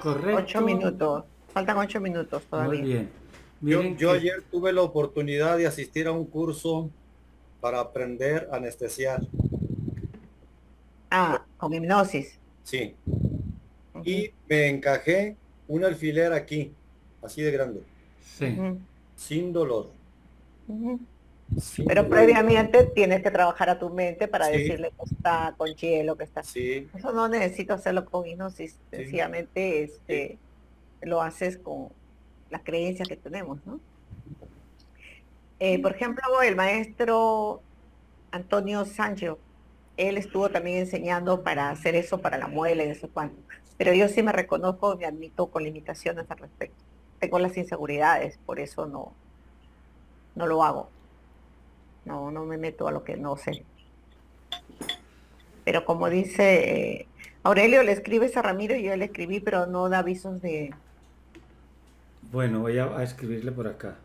correcto. Ocho minutos. Faltan ocho minutos todavía. Muy bien. Yo, Miren yo que- ayer tuve la oportunidad de asistir a un curso para aprender a anestesiar. Ah, con hipnosis. Sí. Y me encajé un alfiler aquí, así de grande, Sí. sin dolor. Pero previamente tienes que trabajar a tu mente para Sí. decirle que está con hielo, que está Sí, Eso no necesito hacerlo con hipnosis, sencillamente este, lo haces con las creencias que tenemos, ¿no? Eh, por ejemplo, el maestro Antonio Sancho, él estuvo también enseñando para hacer eso para la muela y eso cuánto. Pero yo sí me reconozco y me admito con limitaciones al respecto. Tengo las inseguridades, por eso no, no lo hago. No, no me meto a lo que no sé. Pero como dice eh, Aurelio, le escribes a Ramiro y yo le escribí, pero no da avisos de Bueno, voy a, a escribirle por acá.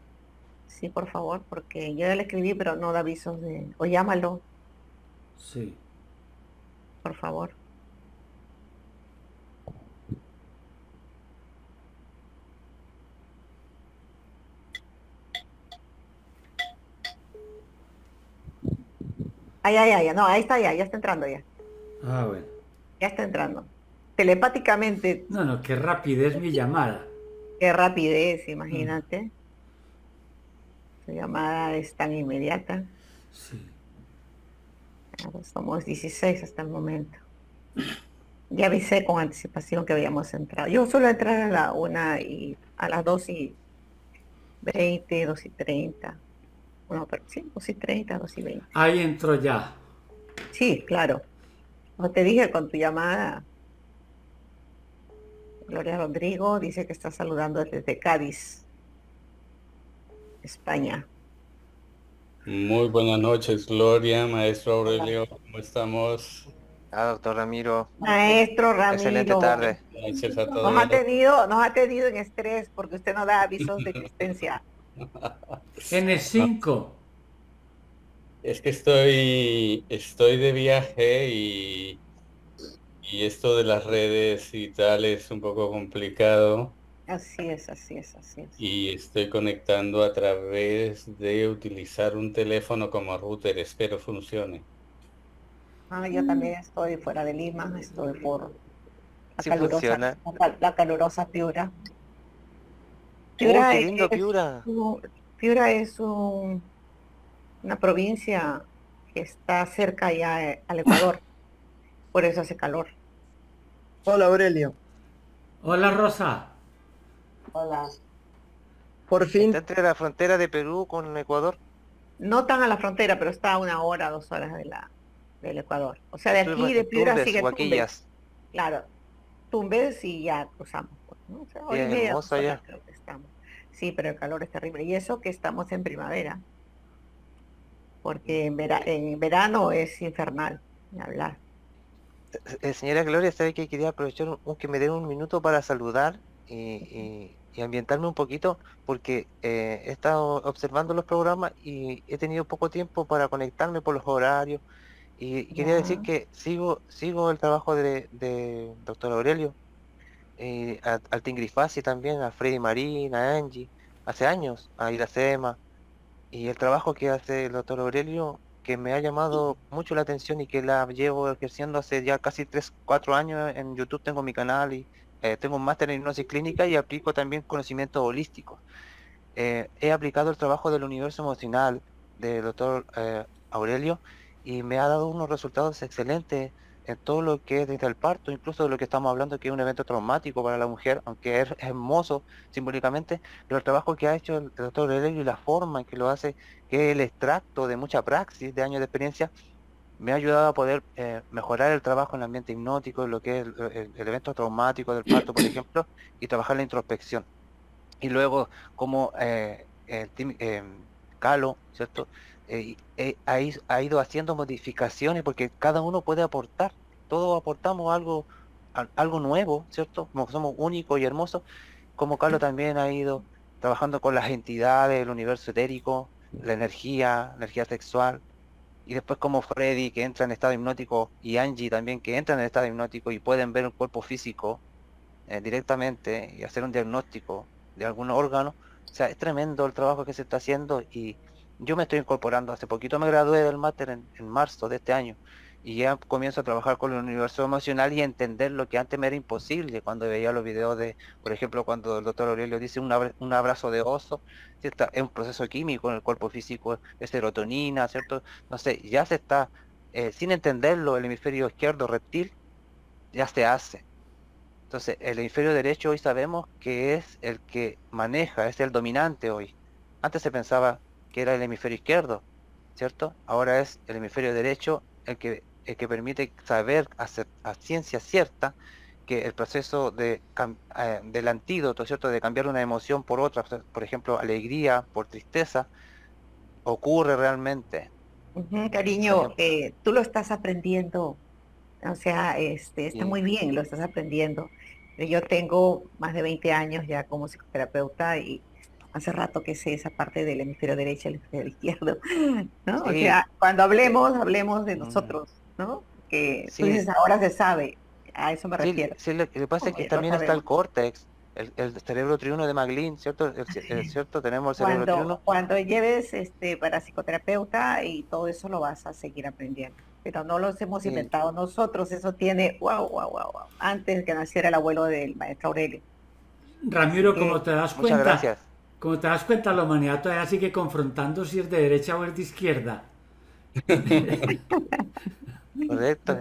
sí, por favor, porque yo ya le escribí, pero no da avisos de o llámalo, Sí. por favor. Ay, ay, ay, no, ahí está ya, ya está entrando ya, Ah, bueno. ya está entrando. Telepáticamente, No, no, qué rapidez mi llamada. qué rapidez, imagínate. Su llamada es tan inmediata. Sí. Claro, somos 16 hasta el momento. Ya avisé con anticipación que habíamos entrado. Yo suelo entrar a la una y a las 2 y 20, 2 y 30. Bueno, pero sí, 2 y 30, 2 y 20. Ahí entró ya. Sí, claro. Como te dije con tu llamada, Gloria Rodrigo dice que está saludando desde Cádiz, España. Muy buenas noches, Gloria, maestro Aurelio, ¿cómo estamos? Ah, doctor Ramiro, Maestro Ramiro. excelente tarde. Gracias a Nos todos. ha tenido, nos ha tenido en estrés porque usted no da avisos de existencia. N5. Es que estoy, estoy de viaje y, y esto de las redes y tal es un poco complicado Así es, así es, así es. y estoy conectando a través de utilizar un teléfono como router, espero funcione. Ah, yo también estoy fuera de Lima, estoy por la Sí calurosa, la, la calurosa Piura. Piura qué lindo es- Piura. es un- una provincia que está cerca ya eh, al Ecuador, por eso hace calor. Hola Aurelio, Hola Rosa. Hola. por fin, Está entre la frontera de Perú con Ecuador. No tan a la frontera, pero está a una hora, dos horas de la, del Ecuador. O sea, de aquí, de Piura Tumbes, sigue Tumbes. Claro, Tumbes y ya cruzamos. pues, ¿no? O sea, hora y Bien, media, hermoso dos horas allá. creo que. Sí, pero el calor es terrible. Y eso que estamos en primavera. Porque en, vera- en verano es infernal, ni hablar. Eh, señora Gloria, sabe que quería aprovechar un, que me den un minuto para saludar y, y- y ambientarme un poquito, porque eh, he estado observando los programas y he tenido poco tiempo para conectarme por los horarios. Y, quería decir que sigo sigo el trabajo de, de doctor Aurelio, eh, a, al Tingrifaci también, a Freddy Marín, a Angie, hace años, a Iracema, y el trabajo que hace el doctor Aurelio, que me ha llamado mucho la atención y que la llevo ejerciendo hace ya casi 3, 4 años en YouTube, tengo mi canal y eh, tengo un máster en hipnosis clínica y aplico también conocimiento holístico. Eh, he aplicado el trabajo del universo emocional del doctor eh, Aurelio y me ha dado unos resultados excelentes en todo lo que es desde el parto, incluso de lo que estamos hablando que es un evento traumático para la mujer, aunque es hermoso simbólicamente, pero el trabajo que ha hecho el doctor Aurelio y la forma en que lo hace, que es el extracto de mucha praxis, de años de experiencia, me ha ayudado a poder eh, mejorar el trabajo en el ambiente hipnótico, en lo que es el, el- el evento traumático del parto, por ejemplo, y trabajar la introspección. Y luego, como eh, el Tim- eh, Calo, ¿cierto? Eh, eh, ha, ido haciendo modificaciones porque cada uno puede aportar, todos aportamos algo, al- algo nuevo, ¿cierto? Como somos únicos y hermosos, como Carlos también ha ido trabajando con las entidades, el universo etérico, la energía, energía sexual, y después como Freddy que entra en estado hipnótico y Angie también que entra en estado hipnótico y pueden ver el cuerpo físico eh, directamente y hacer un diagnóstico de algún órgano, o sea, es tremendo el trabajo que se está haciendo y yo me estoy incorporando, hace poquito me gradué del máster en, en marzo de este año y ya comienzo a trabajar con el universo emocional y entender lo que antes me era imposible cuando veía los videos de, por ejemplo, cuando el doctor Aurelio dice un, un abrazo de oso, ¿cierto? es un proceso químico en el cuerpo físico, es serotonina, ¿cierto? No sé, ya se está, eh, sin entenderlo, el hemisferio izquierdo reptil ya se hace. Entonces, el hemisferio derecho hoy sabemos que es el que maneja, es el dominante hoy. Antes se pensaba que era el hemisferio izquierdo, ¿cierto? Ahora es el hemisferio derecho el que eh, que permite saber a, ciencia cierta que el proceso de, eh, del antídoto, ¿cierto? De cambiar una emoción por otra, por ejemplo, alegría por tristeza, ocurre realmente. cariño, eh, tú lo estás aprendiendo, o sea, este, está muy bien, lo estás aprendiendo. Yo tengo más de 20 años ya como psicoterapeuta y hace rato que sé esa parte del hemisferio derecho y el hemisferio izquierdo, ¿no? O sea, cuando hablemos, hablemos de nosotros, que ahora se sabe, a eso me refiero. Sí, lo que pasa es que también está el córtex, el, cerebro triuno de Maglin, ¿cierto? ¿cierto? Tenemos el cerebro cuando, triuno. Cuando lleves este para psicoterapeuta y todo eso lo vas a seguir aprendiendo. Pero no los hemos inventado nosotros, eso tiene, wow, wow, wow, wow, antes que naciera el abuelo del maestro Aurelio. Ramiro, como te das cuenta, gracias. Como te das cuenta, la humanidad todavía sigue confrontando si es de derecha o es de izquierda. Correcto.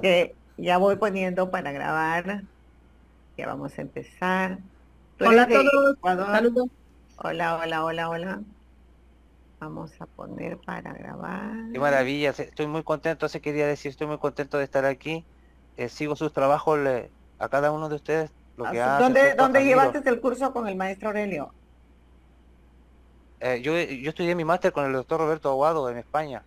ya voy poniendo para grabar. Ya vamos a empezar. Hola a todos. Saludos. Hola, hola, hola, hola. Vamos a poner para grabar. Qué maravilla, estoy muy contento, se quería decir, estoy muy contento de estar aquí. Eh, sigo sus trabajos a cada uno de ustedes. Lo que ah, ¿Dónde, ¿dónde llevaste el curso con el maestro Aurelio? Eh, yo, yo estudié mi máster con el doctor Roberto Aguado en España.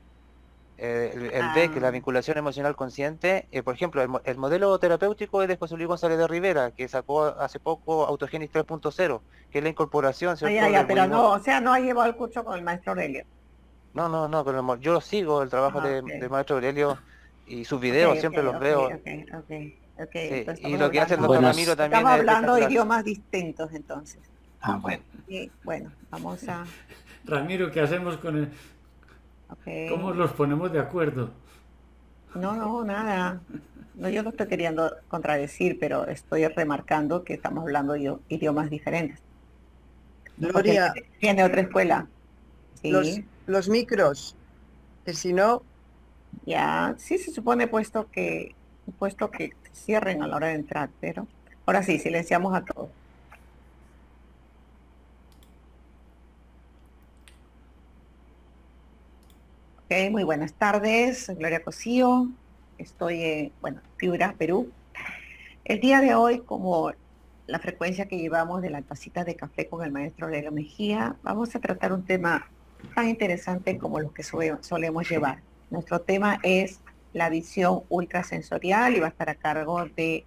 Eh, el, el que la ah. vinculación emocional consciente, eh, por ejemplo, el, modelo terapéutico es de José Luis González de Rivera, que sacó hace poco Autogenis 3.0, que es la incorporación, ¿cierto? pero no, o sea, no ha llevado el curso con el maestro Aurelio. No, no, no, pero yo sigo el trabajo ah, del maestro Aurelio y sus videos siempre los veo. y lo que hace el doctor Ramiro también. Estamos hablando de idiomas distintos entonces. Ah, bueno. bueno, vamos a... Ramiro, ¿qué hacemos con el, ¿Cómo los ponemos de acuerdo? No, no, nada. No, yo no estoy queriendo contradecir, pero estoy remarcando que estamos hablando de idiomas diferentes. Gloria. Tiene otra escuela. Los, micros. Que si no. Ya, sí se supone puesto que puesto que cierren a la hora de entrar, pero ahora sí, silenciamos a todos. Muy buenas tardes, Gloria Cosío, estoy en, bueno, Piura, Perú. El día de hoy, como la frecuencia que llevamos de la tacita de café con el maestro Aurelio Mejía, vamos a tratar un tema tan interesante como los que solemos llevar. Nuestro tema es la visión ultrasensorial y va a estar a cargo de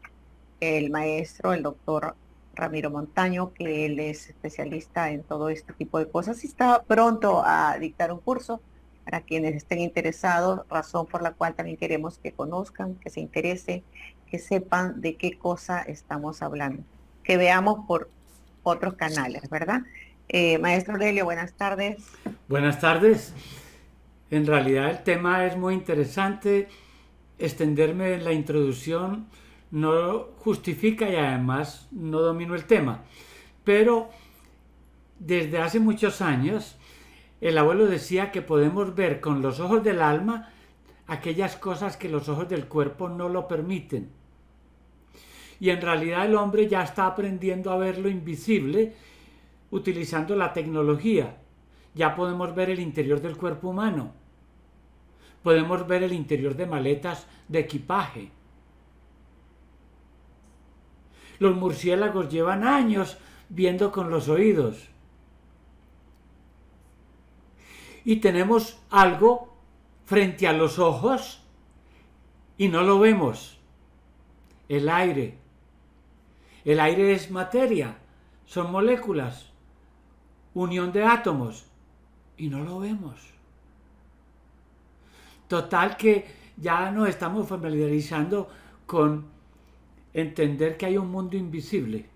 el maestro, el doctor Ramiro Montaño, que él es especialista en todo este tipo de cosas y está pronto a dictar un curso para quienes estén interesados, razón por la cual también queremos que conozcan, que se interesen, que sepan de qué cosa estamos hablando, que veamos por otros canales, ¿verdad? Eh, maestro Aurelio, buenas tardes. Buenas tardes. En realidad el tema es muy interesante. Extenderme en la introducción no justifica y además no domino el tema. Pero desde hace muchos años el abuelo decía que podemos ver con los ojos del alma aquellas cosas que los ojos del cuerpo no lo permiten. Y en realidad el hombre ya está aprendiendo a ver lo invisible utilizando la tecnología. Ya podemos ver el interior del cuerpo humano. Podemos ver el interior de maletas de equipaje. Los murciélagos llevan años viendo con los oídos y tenemos algo frente a los ojos y no lo vemos. El aire. El aire es materia, son moléculas, unión de átomos y no lo vemos. Total que ya nos estamos familiarizando con entender que hay un mundo invisible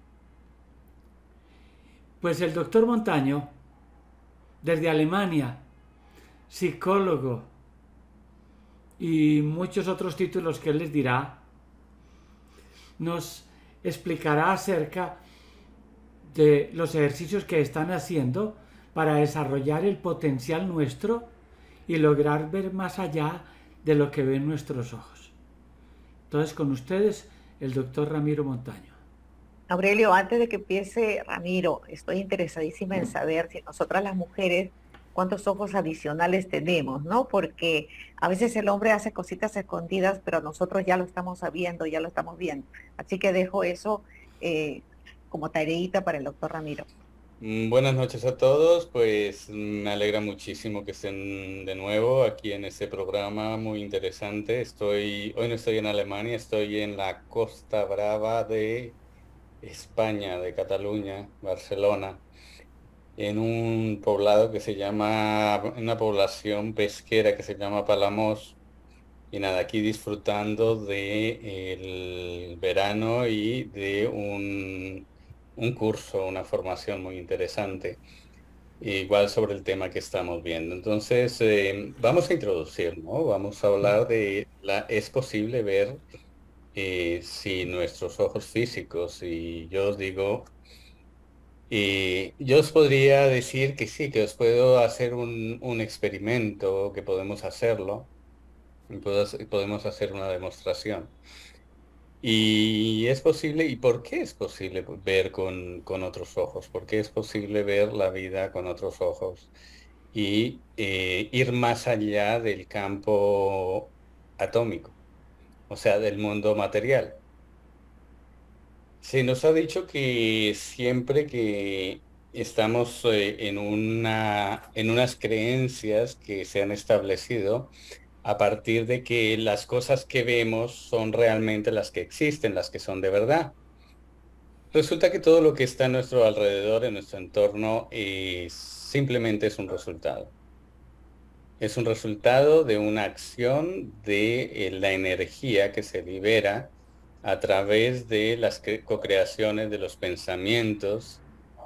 Pues el doctor Montaño, desde Alemania, psicólogo y muchos otros títulos que él les dirá, nos explicará acerca de los ejercicios que están haciendo para desarrollar el potencial nuestro y lograr ver más allá de lo que ven nuestros ojos. Entonces, con ustedes, el doctor Ramiro Montaño. Aurelio, antes de que empiece Ramiro, estoy interesadísima en saber si nosotras las mujeres cuántos ojos adicionales tenemos, ¿no? Porque a veces el hombre hace cositas escondidas, pero nosotros ya lo estamos sabiendo, ya lo estamos viendo. Así que dejo eso eh, como tareita para el doctor Ramiro. Mm, buenas noches a todos, pues me alegra muchísimo que estén de nuevo aquí en este programa muy interesante. Estoy, hoy no estoy en Alemania, estoy en la Costa Brava de España, de Cataluña, Barcelona en un poblado que se llama, una población pesquera que se llama Palamos. Y nada, aquí disfrutando de verano y de un, un curso, una formación muy interesante, igual sobre el tema que estamos viendo. Entonces, eh, vamos a introducir, ¿no? Vamos a hablar de la, es posible ver eh, si nuestros ojos físicos, y yo os digo, y yo os podría decir que sí, que os puedo hacer un, experimento, que podemos hacerlo, podemos hacer una demostración. Y es posible, ¿y por qué es posible ver con, otros ojos? ¿Por qué es posible ver la vida con otros ojos? Y eh, ir más allá del campo atómico, o sea, del mundo material. Se nos ha dicho que siempre que estamos eh, en, una, en unas creencias que se han establecido a partir de que las cosas que vemos son realmente las que existen, las que son de verdad. Resulta que todo lo que está a nuestro alrededor, en nuestro entorno, simplemente es un resultado. Es un resultado de una acción de eh, la energía que se libera a través de las co-creaciones de los pensamientos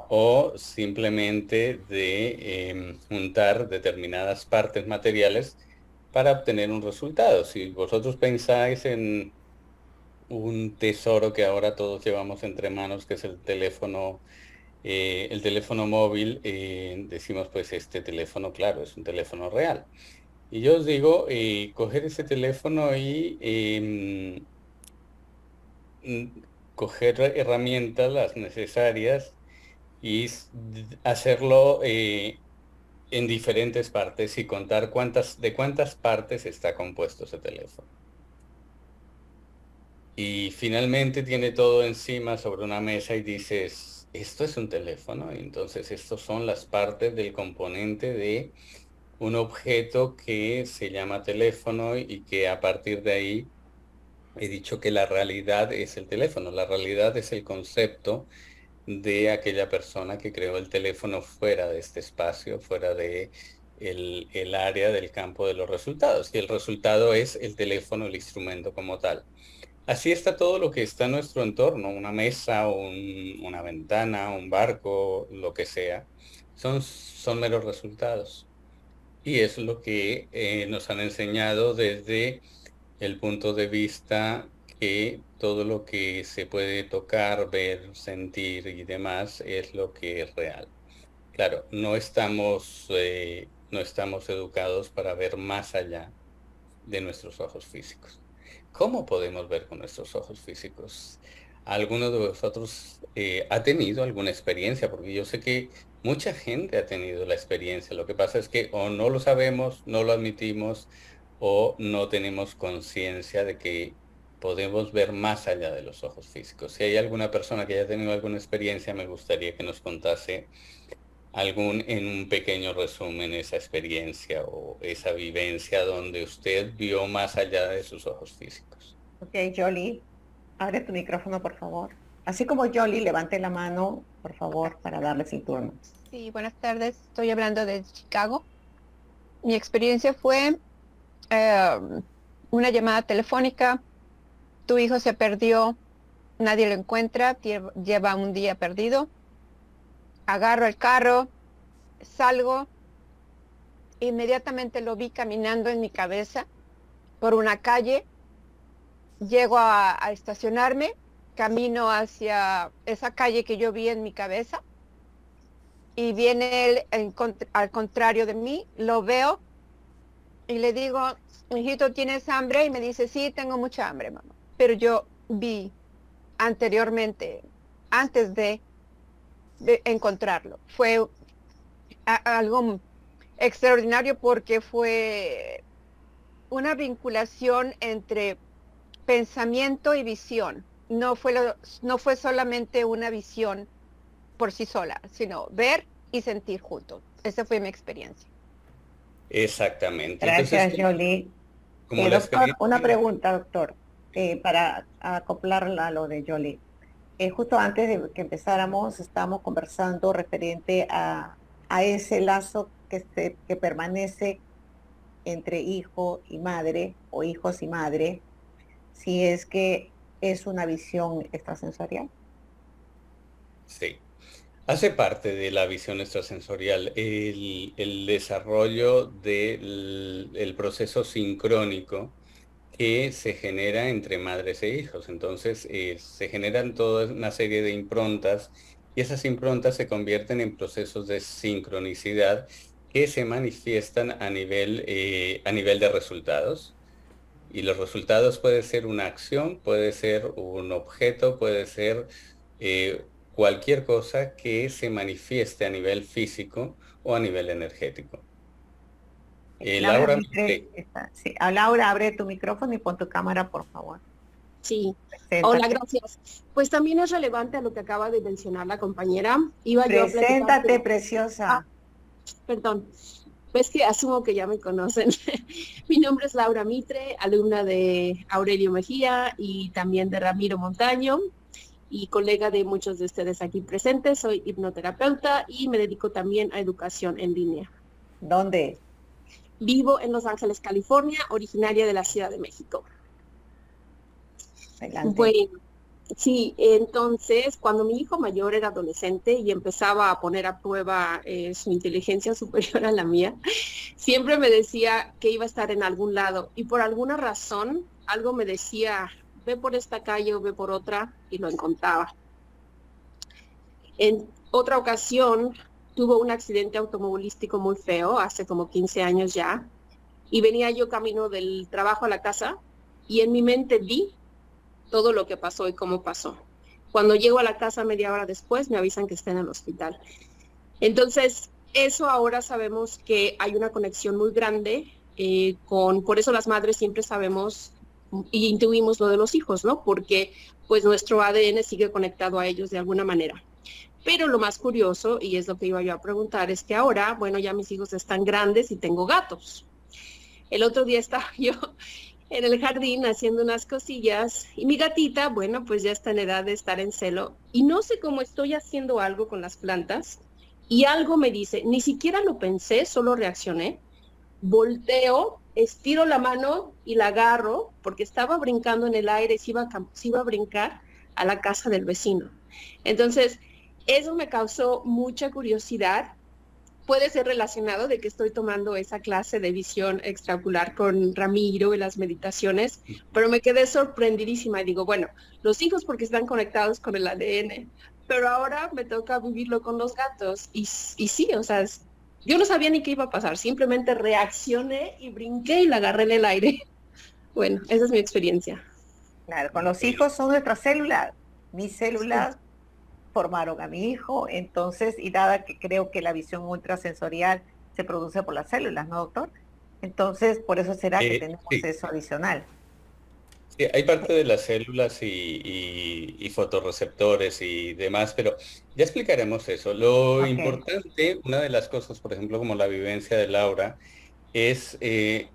o simplemente de em, juntar determinadas partes materiales para obtener un resultado. Si vosotros pensáis en un tesoro que ahora todos llevamos entre manos, que es el teléfono, eh, el teléfono móvil, eh, decimos pues este teléfono, claro, es un teléfono real. Y yo os digo, eh, coger ese teléfono y em, coger herramientas, las necesarias, y hacerlo eh, en diferentes partes y contar cuántas, de cuántas partes está compuesto ese teléfono. Y finalmente tiene todo encima sobre una mesa y dices, esto es un teléfono, entonces estas son las partes del componente de un objeto que se llama teléfono y que a partir de ahí he dicho que la realidad es el teléfono, la realidad es el concepto de aquella persona que creó el teléfono fuera de este espacio, fuera de el, área del campo de los resultados. Y el resultado es el teléfono, el instrumento como tal. Así está todo lo que está en nuestro entorno, una mesa, una ventana, un barco, lo que sea. Son, son meros resultados. Y es lo que eh, nos han enseñado desde el punto de vista que todo lo que se puede tocar, ver, sentir y demás es lo que es real. Claro, no estamos, eh, no estamos educados para ver más allá de nuestros ojos físicos. ¿Cómo podemos ver con nuestros ojos físicos? ¿Alguno de vosotros eh, ha tenido alguna experiencia? Porque yo sé que mucha gente ha tenido la experiencia. Lo que pasa es que o no lo sabemos, no lo admitimos, o no tenemos conciencia de que podemos ver más allá de los ojos físicos. Si hay alguna persona que haya tenido alguna experiencia, me gustaría que nos contase algún en un pequeño resumen esa experiencia o esa vivencia donde usted vio más allá de sus ojos físicos. Ok, Jolie, abre tu micrófono, por favor. Así como Jolie, levante la mano, por favor, para darle el turno. Sí, buenas tardes. Estoy hablando de Chicago. Mi experiencia fue Em, una llamada telefónica, tu hijo se perdió, nadie lo encuentra, lleva un día perdido. agarro el carro, salgo, inmediatamente lo vi caminando en mi cabeza por una calle, llego a, estacionarme, camino hacia esa calle que yo vi en mi cabeza y viene él al contrario de mí, lo veo y le digo, hijito, ¿tienes hambre? Y me dice, sí, tengo mucha hambre, mamá. Pero yo vi anteriormente, antes de, de encontrarlo, fue a- algo extraordinario porque fue una vinculación entre pensamiento y visión. No fue, lo- no fue solamente una visión por sí sola, sino ver y sentir juntos. Esa fue mi experiencia. Exactamente. Gracias, Entonces, Jolie. Como Eh, doctor, una pregunta, doctor, eh, para acoplarla a lo de Jolie. Eh, justo antes de que empezáramos, estábamos conversando referente a, a ese lazo que, se, que permanece entre hijo y madre o hijos y madre, si es que es una visión extrasensorial. Sí. Hace parte de la visión extrasensorial el, desarrollo del el proceso sincrónico que se genera entre madres e hijos. Entonces, eh, se generan toda una serie de improntas y esas improntas se convierten en procesos de sincronicidad que se manifiestan a nivel, eh, a nivel de resultados. Y los resultados puede ser una acción, puede ser un objeto, puede ser eh, cualquier cosa que se manifieste a nivel físico o a nivel energético. Eh, Laura Laura, Mitre eh, sí. Ah, Laura, abre tu micrófono y pon tu cámara, por favor. Sí, Preséntate. hola, gracias. Pues también es relevante a lo que acaba de mencionar la compañera. Iba yo a Preséntate, preciosa. Ah. Perdón, pues que asumo que ya me conocen. Mi nombre es Laura Mitre, alumna de Aurelio Mejía y también de Ramiro Montaño y colega de muchos de ustedes aquí presentes. Soy hipnoterapeuta y me dedico también a educación en línea. ¿Dónde? Vivo en Los Ángeles, California, originaria de la Ciudad de México. Adelante. Bueno, sí, entonces cuando mi hijo mayor era adolescente y empezaba a poner a prueba eh, su inteligencia superior a la mía, siempre me decía que iba a estar en algún lado y por alguna razón algo me decía, ve por esta calle o ve por otra y lo encontraba. En otra ocasión tuvo un accidente automovilístico muy feo, hace como 15 años ya, y venía yo camino del trabajo a la casa y en mi mente vi todo lo que pasó y cómo pasó. Cuando llego a la casa media hora después me avisan que está en el hospital. Entonces, eso ahora sabemos que hay una conexión muy grande eh, con, por eso las madres siempre sabemos y intuimos lo de los hijos, ¿no? Porque pues nuestro ADN sigue conectado a ellos de alguna manera. Pero lo más curioso, y es lo que iba yo a preguntar, es que ahora, bueno, ya mis hijos están grandes y tengo gatos. El otro día estaba yo en el jardín haciendo unas cosillas y mi gatita, bueno, pues ya está en edad de estar en celo y no sé cómo estoy haciendo algo con las plantas y algo me dice, ni siquiera lo pensé, solo reaccioné, volteo, estiro la mano y la agarro porque estaba brincando en el aire y se iba a, iba a brincar a la casa del vecino. Entonces, eso me causó mucha curiosidad puede ser relacionado de que estoy tomando esa clase de visión extraocular con Ramiro y las meditaciones, pero me quedé sorprendidísima y digo, bueno, los hijos porque están conectados con el ADN, pero ahora me toca vivirlo con los gatos y, y sí, o sea, yo no sabía ni qué iba a pasar, simplemente reaccioné y brinqué y la agarré en el aire. Bueno, esa es mi experiencia. Claro, con los hijos son nuestras células. Mis células formaron a mi hijo, entonces, y dada que creo que la visión ultrasensorial se produce por las células, ¿no, doctor? Entonces, por eso será que Eh, tenemos sí. eso adicional. Sí, hay parte de las células y, y- y fotorreceptores y demás, pero ya explicaremos eso. Lo importante, una de las cosas, por ejemplo, como la vivencia de Laura, es eh,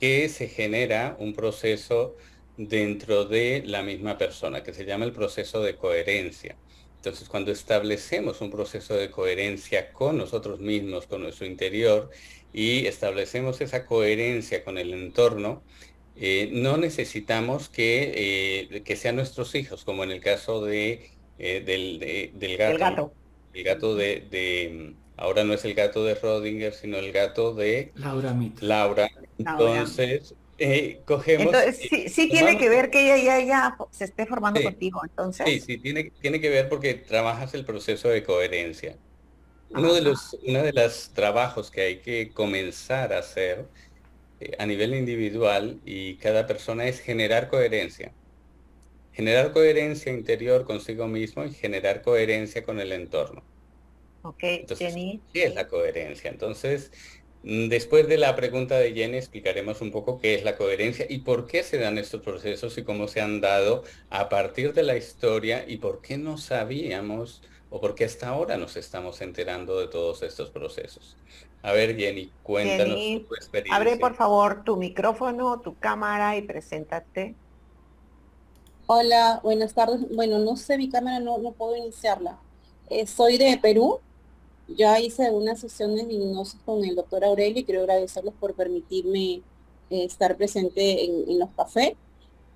que se genera un proceso dentro de la misma persona, que se llama el proceso de coherencia. Entonces, cuando establecemos un proceso de coherencia con nosotros mismos, con nuestro interior, y establecemos esa coherencia con el entorno, eh, no necesitamos que, eh, que sean nuestros hijos, como en el caso de, eh, del, de- del gato. El gato. el gato de, de, ahora no es el gato de Rodinger, sino el gato de Laura Mit. Laura. Entonces, eh, cogemos... Entonces, sí, sí tiene que ver que ella ya, ya se esté formando Sí. contigo, entonces. Sí, sí, tiene, tiene que ver porque trabajas el proceso de coherencia. Uno de los, uno de los trabajos que hay que comenzar a hacer eh, a nivel individual y cada persona es generar coherencia. Generar coherencia interior consigo mismo y generar coherencia con el entorno. Ok, Entonces, Jenny. ¿qué es la coherencia? Entonces, mm, después de la pregunta de Jenny, explicaremos un poco qué es la coherencia y por qué se dan estos procesos y cómo se han dado a partir de la historia y por qué no sabíamos o por qué hasta ahora nos estamos enterando de todos estos procesos. A ver, Jenny, cuéntanos Jenny, tu experiencia. Abre por favor tu micrófono, tu cámara y preséntate. Hola, buenas tardes. Bueno, no sé, mi cámara no, no puedo iniciarla. Eh, soy de Perú. Ya hice una sesión de hipnosis con el doctor Aurelio y quiero agradecerles por permitirme eh, estar presente en, en los cafés.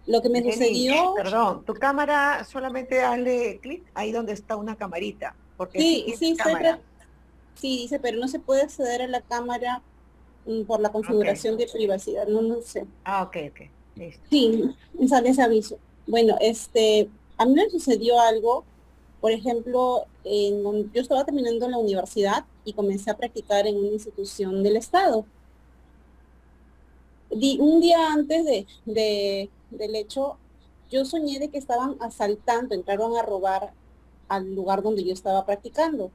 Lo que me Jenny, sucedió... Perdón, tu cámara solamente dale clic ahí donde está una camarita. Porque Sí, sí, cámara. Sí, dice, pero no se puede acceder a la cámara mm, por la configuración de privacidad. No, no sé. Ah, ok, ok. Listo. Sí, sale ese aviso. Bueno, este, a mí me sucedió algo, por ejemplo, en yo estaba terminando la universidad y comencé a practicar en una institución del Estado. Di- un día antes de, de- del hecho, yo soñé de que estaban asaltando, entraron a robar al lugar donde yo estaba practicando.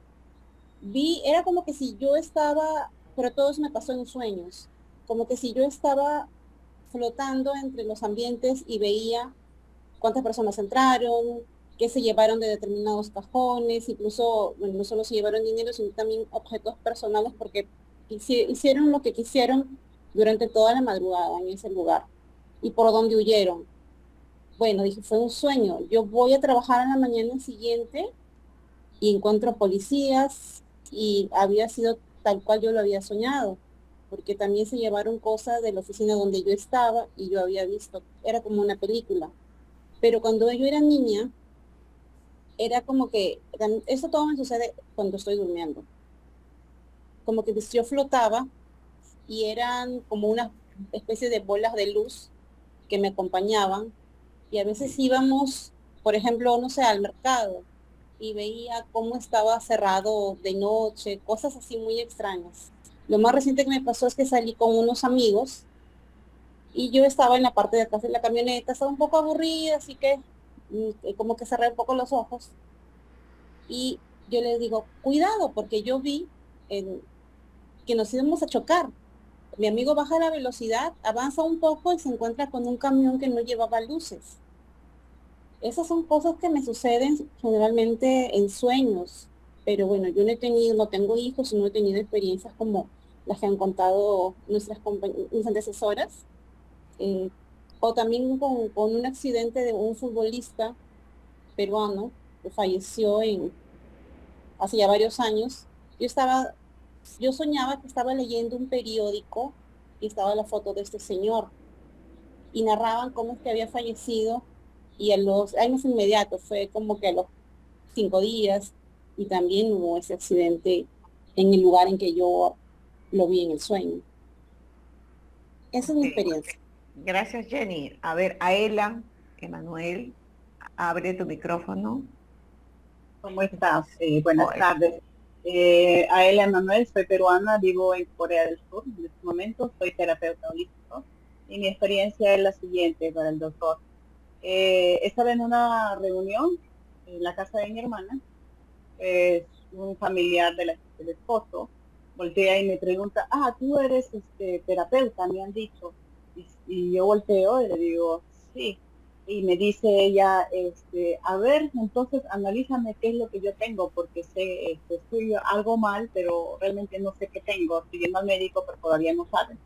Vi, era como que si yo estaba, pero todo eso me pasó en sueños, como que si yo estaba flotando entre los ambientes y veía cuántas personas entraron, qué se llevaron de determinados cajones, incluso, no solo se llevaron dinero, sino también objetos personales porque hici- hicieron lo que quisieron durante toda la madrugada en ese lugar y por donde huyeron. Bueno, dije, fue un sueño. Yo voy a trabajar a la mañana siguiente y encuentro policías y había sido tal cual yo lo había soñado porque también se llevaron cosas de la oficina donde yo estaba y yo había visto, era como una película. Pero cuando yo era niña, era como que, eso todo me sucede cuando estoy durmiendo. Como que yo flotaba y eran como una especie de bolas de luz que me acompañaban y a veces íbamos, por ejemplo, no sé, al mercado y veía cómo estaba cerrado de noche, cosas así muy extrañas. Lo más reciente que me pasó es que salí con unos amigos y yo estaba en la parte de atrás de la camioneta, estaba un poco aburrida, así que mm, como que cerré un poco los ojos. Y yo les digo, cuidado, porque yo vi en- que nos íbamos a chocar. Mi amigo baja la velocidad, avanza un poco y se encuentra con un camión que no llevaba luces. Esas son cosas que me suceden generalmente en sueños, pero bueno, yo no he tenido, no tengo hijos, no he tenido experiencias como las que han contado nuestras mis antecesoras, eh, o también con, un accidente de un futbolista peruano que falleció hace ya varios años. Yo estaba, yo soñaba que estaba leyendo un periódico y estaba la foto de este señor y narraban cómo es que había fallecido y a los años inmediatos fue como que a los cinco días y también hubo ese accidente en el lugar en que yo lo vi en el sueño. Esa es mi experiencia. Gracias, Jenny. A ver, Aela, Emanuel, abre tu micrófono. ¿Cómo estás? Eh, buenas Hola. tardes. Eh, Aela Manuel, soy peruana, vivo en Corea del Sur en este momento, soy terapeuta holístico y mi experiencia es la siguiente para el doctor. Eh, estaba en una reunión en la casa de mi hermana, es un familiar de la- del esposo, voltea y me pregunta, ah, tú eres este, terapeuta, me han dicho. Y, yo volteo y le digo, sí. Y me dice ella, este, a ver, entonces analízame qué es lo que yo tengo, porque sé, este, estoy algo mal, pero realmente no sé qué tengo. Estoy yendo al médico, pero todavía no saben.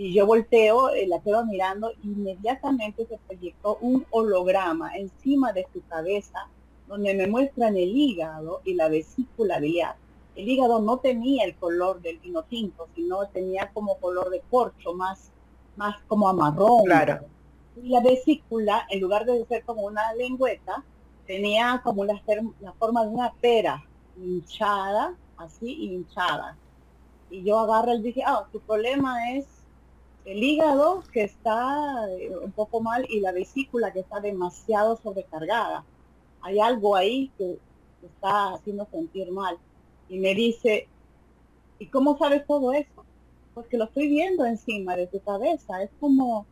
Y yo volteo, eh, la quedo mirando, inmediatamente se proyectó un holograma encima de su cabeza, donde me muestran el hígado y la vesícula biliar. El hígado no tenía el color del vino tinto, sino tenía como color de corcho, más, más como amarrón. Claro. Y la vesícula, en lugar de ser como una lengüeta, tenía como la, forma de una pera, hinchada, así hinchada. Y yo agarro y dije, ah, tu problema es el hígado que está eh, un poco mal y la vesícula que está demasiado sobrecargada. Hay algo ahí que está haciendo sentir mal. Y me dice, ¿y cómo sabes todo eso? Porque lo estoy viendo encima de tu cabeza. Es como,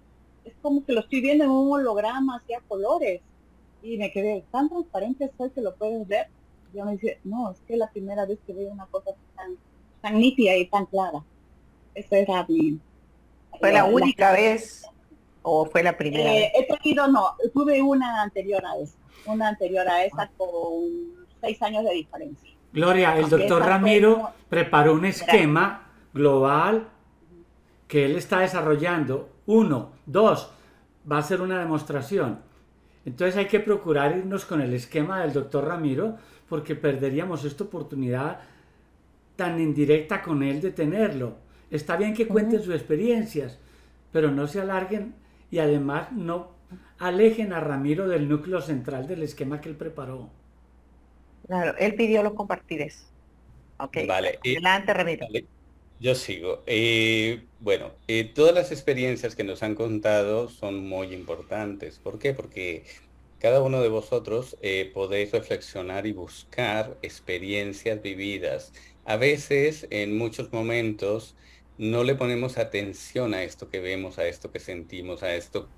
es como que lo estoy viendo en un holograma hacia colores. Y me quedé, tan transparente soy que lo puedes ver. Yo me dice, no, es que es la primera vez que veo una cosa tan, tan nítida y tan clara. Esa era mi... ¿Fue la única vez o fue la primera eh, He tenido, no, tuve una anterior a esa. Una anterior a esa con seis años de diferencia. Gloria, el doctor Ramiro preparó un esquema global que él está desarrollando. Uno, dos, va a ser una demostración. Entonces hay que procurar irnos con el esquema del doctor Ramiro porque perderíamos esta oportunidad tan indirecta con él de tenerlo. Está bien que cuenten sus experiencias, pero no se alarguen y además no alejen a Ramiro del núcleo central del esquema que él preparó. Claro, él pidió los compartires. Ok. Vale. Adelante, Ramiro. Yo sigo. Eh, bueno, eh, todas las experiencias que nos han contado son muy importantes. ¿Por qué? Porque cada uno de vosotros eh, podéis reflexionar y buscar experiencias vividas. A veces, en muchos momentos, no le ponemos atención a esto que vemos, a esto que sentimos, a esto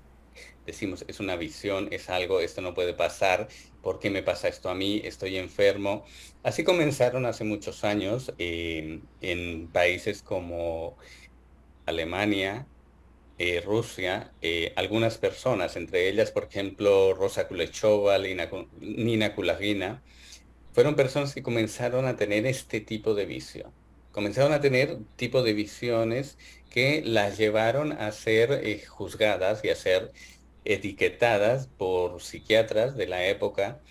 decimos es una visión, es algo, esto no puede pasar, ¿por qué me pasa esto a mí? Estoy enfermo. Así comenzaron hace muchos años en países como Alemania, eh, Rusia, eh, algunas personas, entre ellas, por ejemplo, Rosa Kulechova, Nina Kulagina, fueron personas que comenzaron a tener este tipo de visión. Comenzaron a tener tipo de visiones que las llevaron a ser eh, juzgadas y a ser etiquetadas por psiquiatras de la época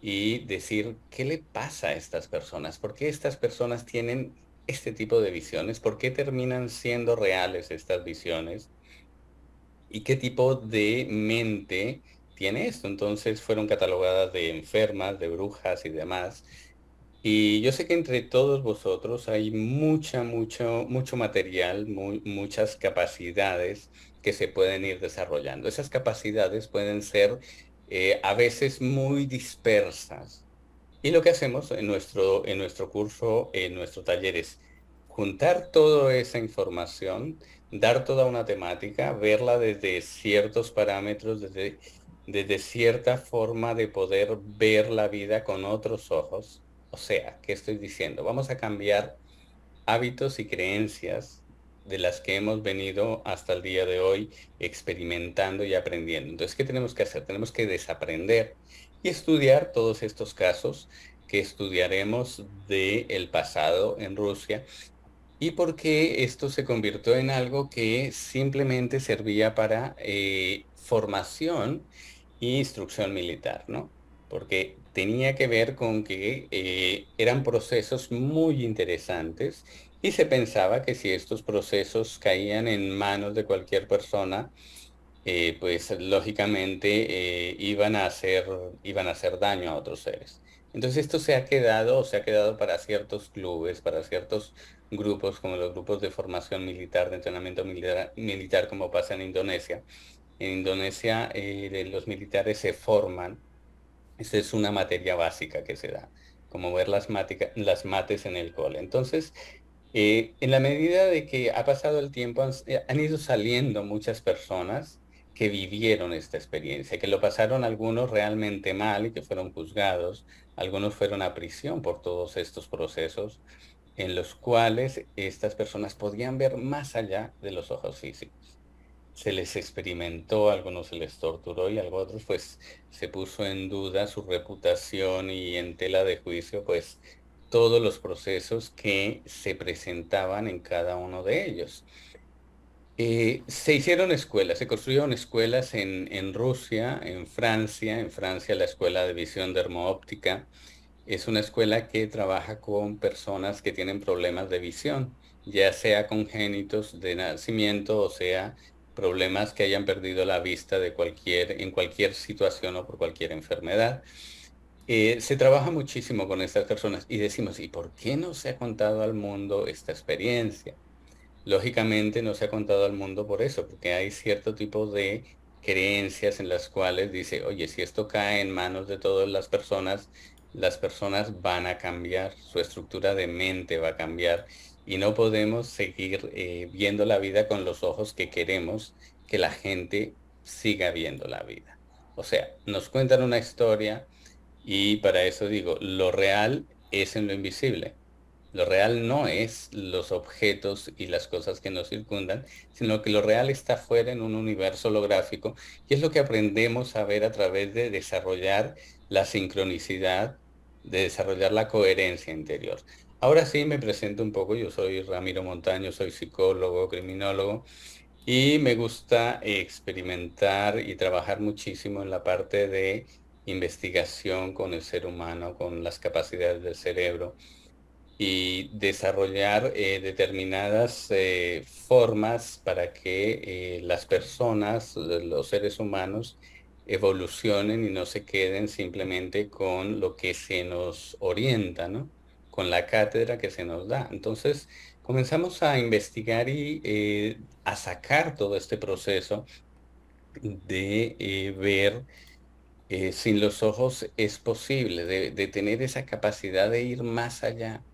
y decir, ¿qué le pasa a estas personas? ¿Por qué estas personas tienen este tipo de visiones? ¿Por qué terminan siendo reales estas visiones? ¿Y qué tipo de mente tiene esto? Entonces fueron catalogadas de enfermas, de brujas y demás. Y yo sé que entre todos vosotros hay mucha, mucho, mucho material, muchas capacidades que se pueden ir desarrollando. Esas capacidades pueden ser eh, a veces muy dispersas. Y lo que hacemos en nuestro, en nuestro curso, en nuestro taller es juntar toda esa información, dar toda una temática, verla desde ciertos parámetros, desde, desde cierta forma de poder ver la vida con otros ojos. O sea, ¿qué estoy diciendo? Vamos a cambiar hábitos y creencias de las que hemos venido hasta el día de hoy experimentando y aprendiendo. Entonces, ¿qué tenemos que hacer? Tenemos que desaprender y estudiar todos estos casos que estudiaremos del el pasado en Rusia y por qué esto se convirtió en algo que simplemente servía para eh, formación e instrucción militar, ¿no? Porque tenía que ver con que eh, eran procesos muy interesantes y se pensaba que si estos procesos caían en manos de cualquier persona, eh, pues lógicamente eh, iban, a hacer, iban a hacer daño a otros seres. Entonces esto se ha quedado, se ha quedado para ciertos clubes, para ciertos grupos, como los grupos de formación militar, de entrenamiento militar, militar como pasa en Indonesia. En Indonesia los militares se forman, esa es una materia básica que se da, como ver las, mates en el cole. Entonces, eh, en la medida de que ha pasado el tiempo, eh, han, ido saliendo muchas personas que vivieron esta experiencia, que lo pasaron algunos realmente mal y que fueron juzgados, algunos fueron a prisión por todos estos procesos en los cuales estas personas podían ver más allá de los ojos físicos. Se les experimentó, a algunos se les torturó y a otros pues se puso en duda su reputación y en tela de juicio pues todos los procesos que se presentaban en cada uno de ellos. Eh, se hicieron escuelas, se construyeron escuelas en, en, Rusia, en Francia, en Francia la Escuela de Visión Dermoóptica es una escuela que trabaja con personas que tienen problemas de visión, ya sea congénitos de nacimiento o sea problemas que hayan perdido la vista de cualquier, en cualquier situación o por cualquier enfermedad. eh, se trabaja muchísimo con estas personas y decimos, ¿y por qué no se ha contado al mundo esta experiencia? Lógicamente no se ha contado al mundo por eso, porque hay cierto tipo de creencias en las cuales dice, oye, si esto cae en manos de todas las personas, las personas van a cambiar, su estructura de mente va a cambiar y no podemos seguir eh, viendo la vida con los ojos que queremos que la gente siga viendo la vida. O sea, nos cuentan una historia y para eso digo, lo real es en lo invisible. Lo real no es los objetos y las cosas que nos circundan, sino que lo real está fuera en un universo holográfico y es lo que aprendemos a ver a través de desarrollar la sincronicidad, de desarrollar la coherencia interior. Ahora sí me presento un poco, yo soy Ramiro Montaño, soy psicólogo, criminólogo y me gusta experimentar y trabajar muchísimo en la parte de investigación con el ser humano, con las capacidades del cerebro y desarrollar eh, determinadas eh, formas para que eh, las personas, los seres humanos, evolucionen y no se queden simplemente con lo que se nos orienta, ¿no? Con la cátedra que se nos da. Entonces, comenzamos a investigar y a sacar todo este proceso de ver sin los ojos es posible, de tener esa capacidad de ir más allá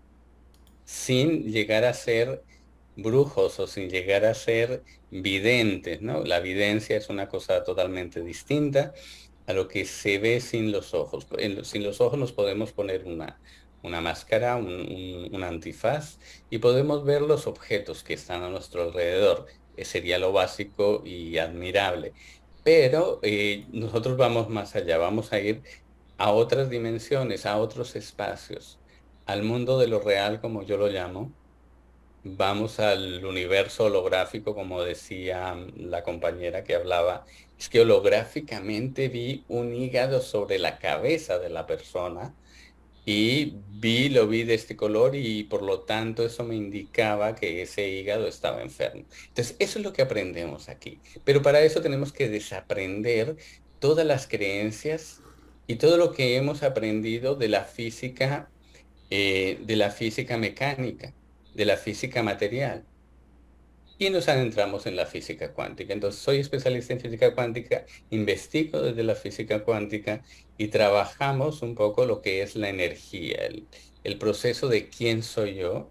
sin llegar a ser brujos o sin llegar a ser videntes, ¿no? La videncia es una cosa totalmente distinta a lo que se ve sin los ojos. sin los ojos nos podemos poner una, una máscara, un, antifaz y podemos ver los objetos que están a nuestro alrededor. sería lo básico y admirable. Pero eh, nosotros vamos más allá, vamos a ir a otras dimensiones, a otros espacios al mundo de lo real, como yo lo llamo. Vamos al universo holográfico, como decía la compañera que hablaba. Es que holográficamente vi un hígado sobre la cabeza de la persona y vi, lo vi de este color y por lo tanto eso me indicaba que ese hígado estaba enfermo. Entonces, eso es lo que aprendemos aquí. Pero para eso tenemos que desaprender todas las creencias y todo lo que hemos aprendido de la física eh, de la física mecánica, de la física material. Y nos adentramos en la física cuántica. Entonces, soy especialista en física cuántica, investigo desde la física cuántica y trabajamos un poco lo que es la energía, el, proceso de quién soy yo,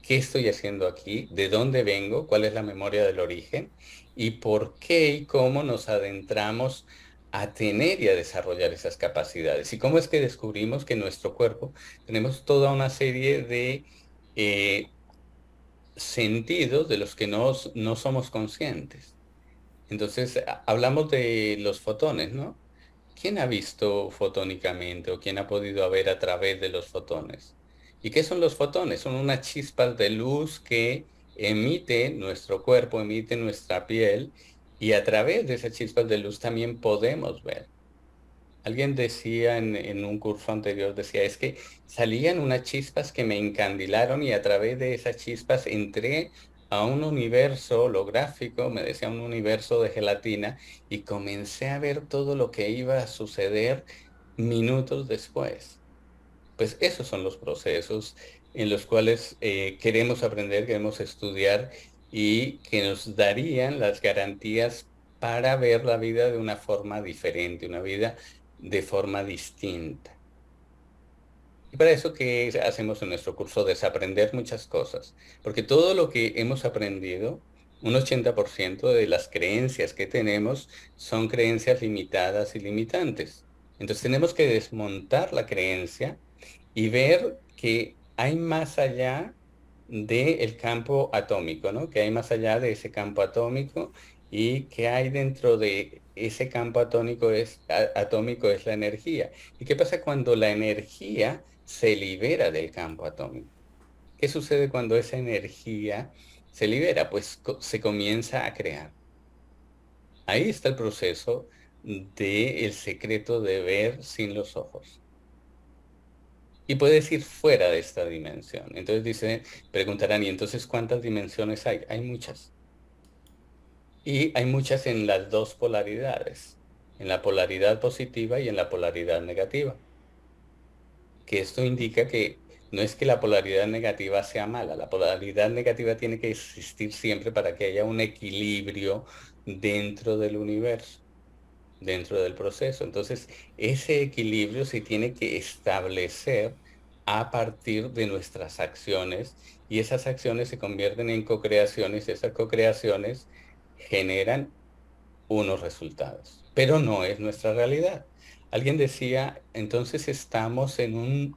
qué estoy haciendo aquí, de dónde vengo, cuál es la memoria del origen y por qué y cómo nos adentramos a tener y a desarrollar esas capacidades. ¿Y cómo es que descubrimos que en nuestro cuerpo tenemos toda una serie de eh, sentidos de los que no, no somos conscientes? Entonces, hablamos de los fotones, ¿no? ¿Quién ha visto fotónicamente o quién ha podido ver a través de los fotones? ¿Y qué son los fotones? Son unas chispas de luz que emite nuestro cuerpo, emite nuestra piel y a través de esas chispas de luz también podemos ver. Alguien decía en, un curso anterior, decía, es que salían unas chispas que me encandilaron y a través de esas chispas entré a un universo holográfico, me decía un universo de gelatina, y comencé a ver todo lo que iba a suceder minutos después. Pues esos son los procesos en los cuales eh, queremos aprender, queremos estudiar y que nos darían las garantías para ver la vida de una forma diferente, una vida de forma distinta. Y para eso que hacemos en nuestro curso, desaprender muchas cosas, porque todo lo que hemos aprendido, un 80% de las creencias que tenemos son creencias limitadas y limitantes. Entonces tenemos que desmontar la creencia y ver que hay más allá del campo atómico, ¿no? Que hay más allá de ese campo atómico y que hay dentro de ese campo atómico es, atómico es la energía. ¿Y qué pasa cuando la energía se libera del campo atómico? ¿Qué sucede cuando esa energía se libera? Pues se comienza a crear. Ahí está el proceso del secreto de ver sin los ojos y puedes ir fuera de esta dimensión. Entonces dice, preguntarán, ¿y entonces cuántas dimensiones hay? Hay muchas. Y hay muchas en las dos polaridades, en la polaridad positiva y en la polaridad negativa. que esto indica que no es que la polaridad negativa sea mala, la polaridad negativa tiene que existir siempre para que haya un equilibrio dentro del universo, dentro del proceso. Entonces, ese equilibrio se tiene que establecer a partir de nuestras acciones y esas acciones se convierten en co-creaciones, esas co-creaciones generan unos resultados, pero no es nuestra realidad. Alguien decía, entonces estamos en un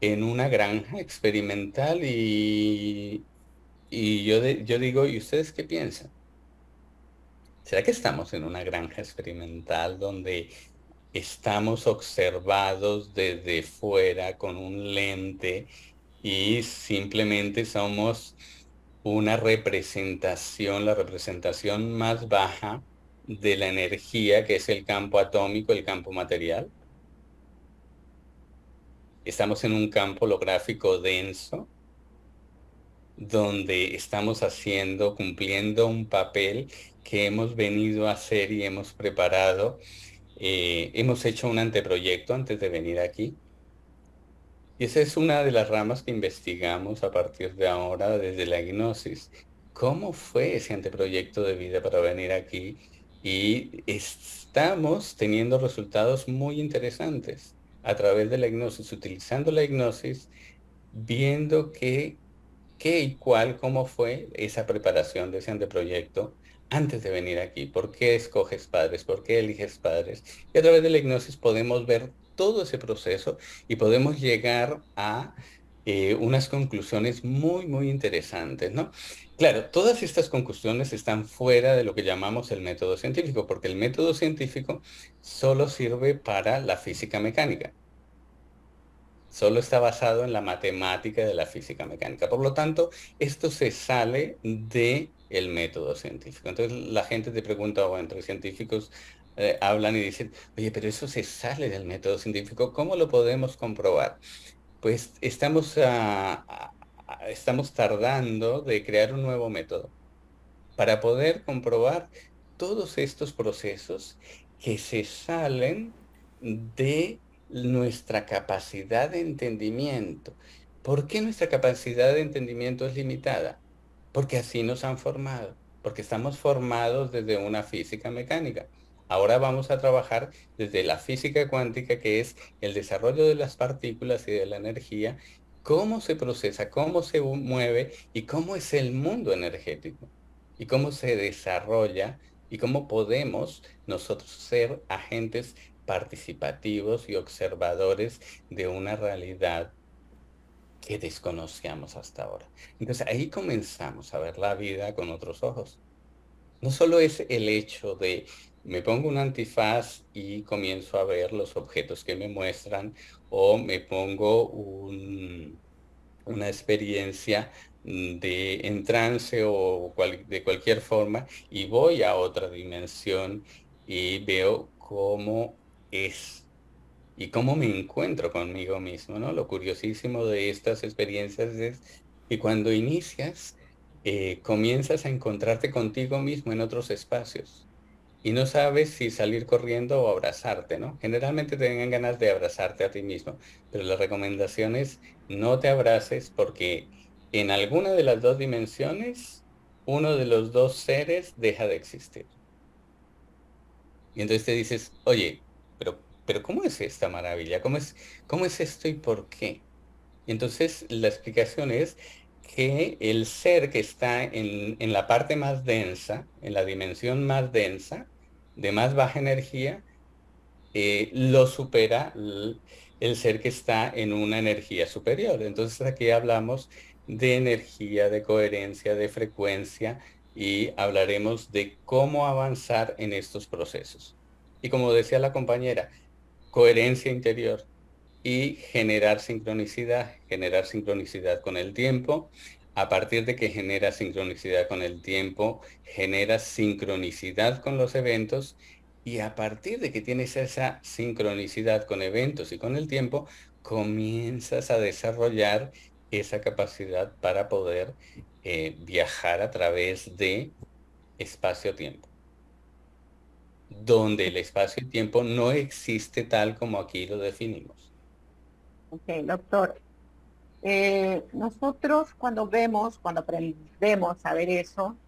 en una granja experimental y, y yo, yo digo, ¿y ustedes qué piensan? ¿Será que estamos en una granja experimental donde estamos observados desde fuera con un lente y simplemente somos una representación, la representación más baja de la energía que es el campo atómico, el campo material? Estamos en un campo holográfico denso, donde estamos haciendo, cumpliendo un papel que hemos venido a hacer y hemos preparado. Eh, hemos hecho un anteproyecto antes de venir aquí. Y esa es una de las ramas que investigamos a partir de ahora desde la hipnosis. ¿Cómo fue ese anteproyecto de vida para venir aquí? Y estamos teniendo resultados muy interesantes a través de la hipnosis, utilizando la hipnosis, viendo qué, qué y cuál, cómo fue esa preparación de ese anteproyecto antes de venir aquí. ¿Por qué escoges padres? ¿Por qué eliges padres? Y a través de la hipnosis podemos ver todo ese proceso y podemos llegar a eh, unas conclusiones muy, muy interesantes, ¿no? Claro, todas estas conclusiones están fuera de lo que llamamos el método científico, porque el método científico solo sirve para la física mecánica. Solo está basado en la matemática de la física mecánica. Por lo tanto, esto se sale de el método científico. Entonces la gente te pregunta, o entre científicos eh, hablan y dicen, oye, pero eso se sale del método científico, ¿cómo lo podemos comprobar? Pues estamos estamos tardando de crear un nuevo método para poder comprobar todos estos procesos que se salen de nuestra capacidad de entendimiento. ¿Por qué nuestra capacidad de entendimiento es limitada? Porque así nos han formado, porque estamos formados desde una física mecánica. Ahora vamos a trabajar desde la física cuántica, que es el desarrollo de las partículas y de la energía, cómo se procesa, cómo se mueve y cómo es el mundo energético y cómo se desarrolla y cómo podemos nosotros ser agentes participativos y observadores de una realidad que desconocíamos hasta ahora. Entonces ahí comenzamos a ver la vida con otros ojos. No solo es el hecho de me pongo un antifaz y comienzo a ver los objetos que me muestran o me pongo una experiencia de en trance o de cualquier forma y voy a otra dimensión y veo cómo es y cómo me encuentro conmigo mismo, ¿no? Lo curiosísimo de estas experiencias es que cuando inicias, eh, comienzas a encontrarte contigo mismo en otros espacios y no sabes si salir corriendo o abrazarte, ¿no? Generalmente te ganas de abrazarte a ti mismo, pero la recomendación es no te abraces porque en alguna de las dos dimensiones uno de los dos seres deja de existir. Y entonces te dices, oye, pero, pero ¿cómo es esta maravilla? ¿Cómo es, cómo es esto y por qué? Y entonces la explicación es que el ser que está en, la parte más densa, en la dimensión más densa, de más baja energía, eh, lo supera el, ser que está en una energía superior. Entonces aquí hablamos de energía, de coherencia, de frecuencia y hablaremos de cómo avanzar en estos procesos. Y como decía la compañera, coherencia interior, y generar sincronicidad, generar sincronicidad con el tiempo. A partir de que genera sincronicidad con el tiempo, genera sincronicidad con los eventos y a partir de que tienes esa sincronicidad con eventos y con el tiempo, comienzas a desarrollar esa capacidad para poder eh, viajar a través de espacio-tiempo donde el espacio y tiempo no existe tal como aquí lo definimos Ok, doctor. Eh, nosotros cuando vemos, cuando aprendemos a ver eso,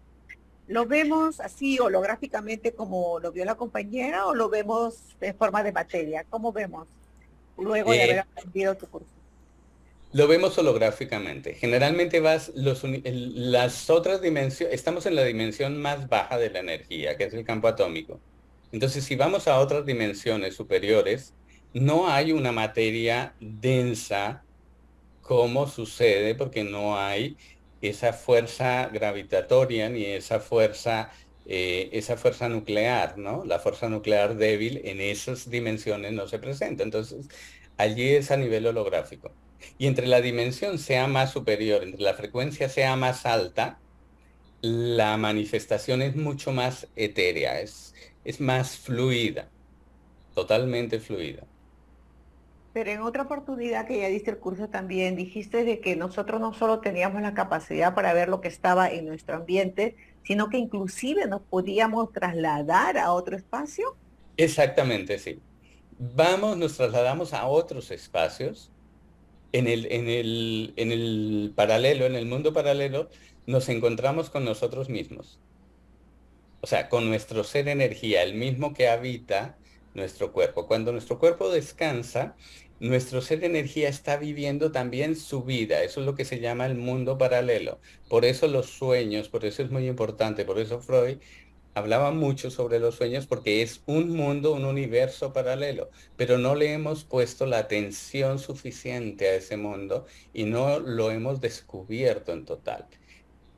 ¿lo vemos así holográficamente como lo vio la compañera o lo vemos en forma de materia? ¿Cómo vemos luego de Eh, haber aprendido tu curso? Lo vemos holográficamente. Generalmente vas los, las otras dimensiones, estamos en la dimensión más baja de la energía, que es el campo atómico. Entonces, si vamos a otras dimensiones superiores, no hay una materia densa como sucede porque no hay esa fuerza gravitatoria ni esa fuerza, eh, esa fuerza nuclear, ¿no? La fuerza nuclear débil en esas dimensiones no se presenta. Entonces, allí es a nivel holográfico. Y entre la dimensión sea más superior, entre la frecuencia sea más alta, la manifestación es mucho más etérea, es, es más fluida, totalmente fluida. Pero en otra oportunidad que ya diste el curso también, dijiste de que nosotros no solo teníamos la capacidad para ver lo que estaba en nuestro ambiente, sino que inclusive nos podíamos trasladar a otro espacio. Exactamente, sí. Vamos, nos trasladamos a otros espacios. En el, en el, en el paralelo, en el mundo paralelo, nos encontramos con nosotros mismos. O sea, con nuestro ser energía, el mismo que habita nuestro cuerpo. Cuando nuestro cuerpo descansa, nuestro ser energía está viviendo también su vida. Eso es lo que se llama el mundo paralelo. Por eso los sueños, por eso es muy importante, por eso Freud hablaba mucho sobre los sueños porque es un mundo, un universo paralelo, pero no le hemos puesto la atención suficiente a ese mundo y no lo hemos descubierto en total.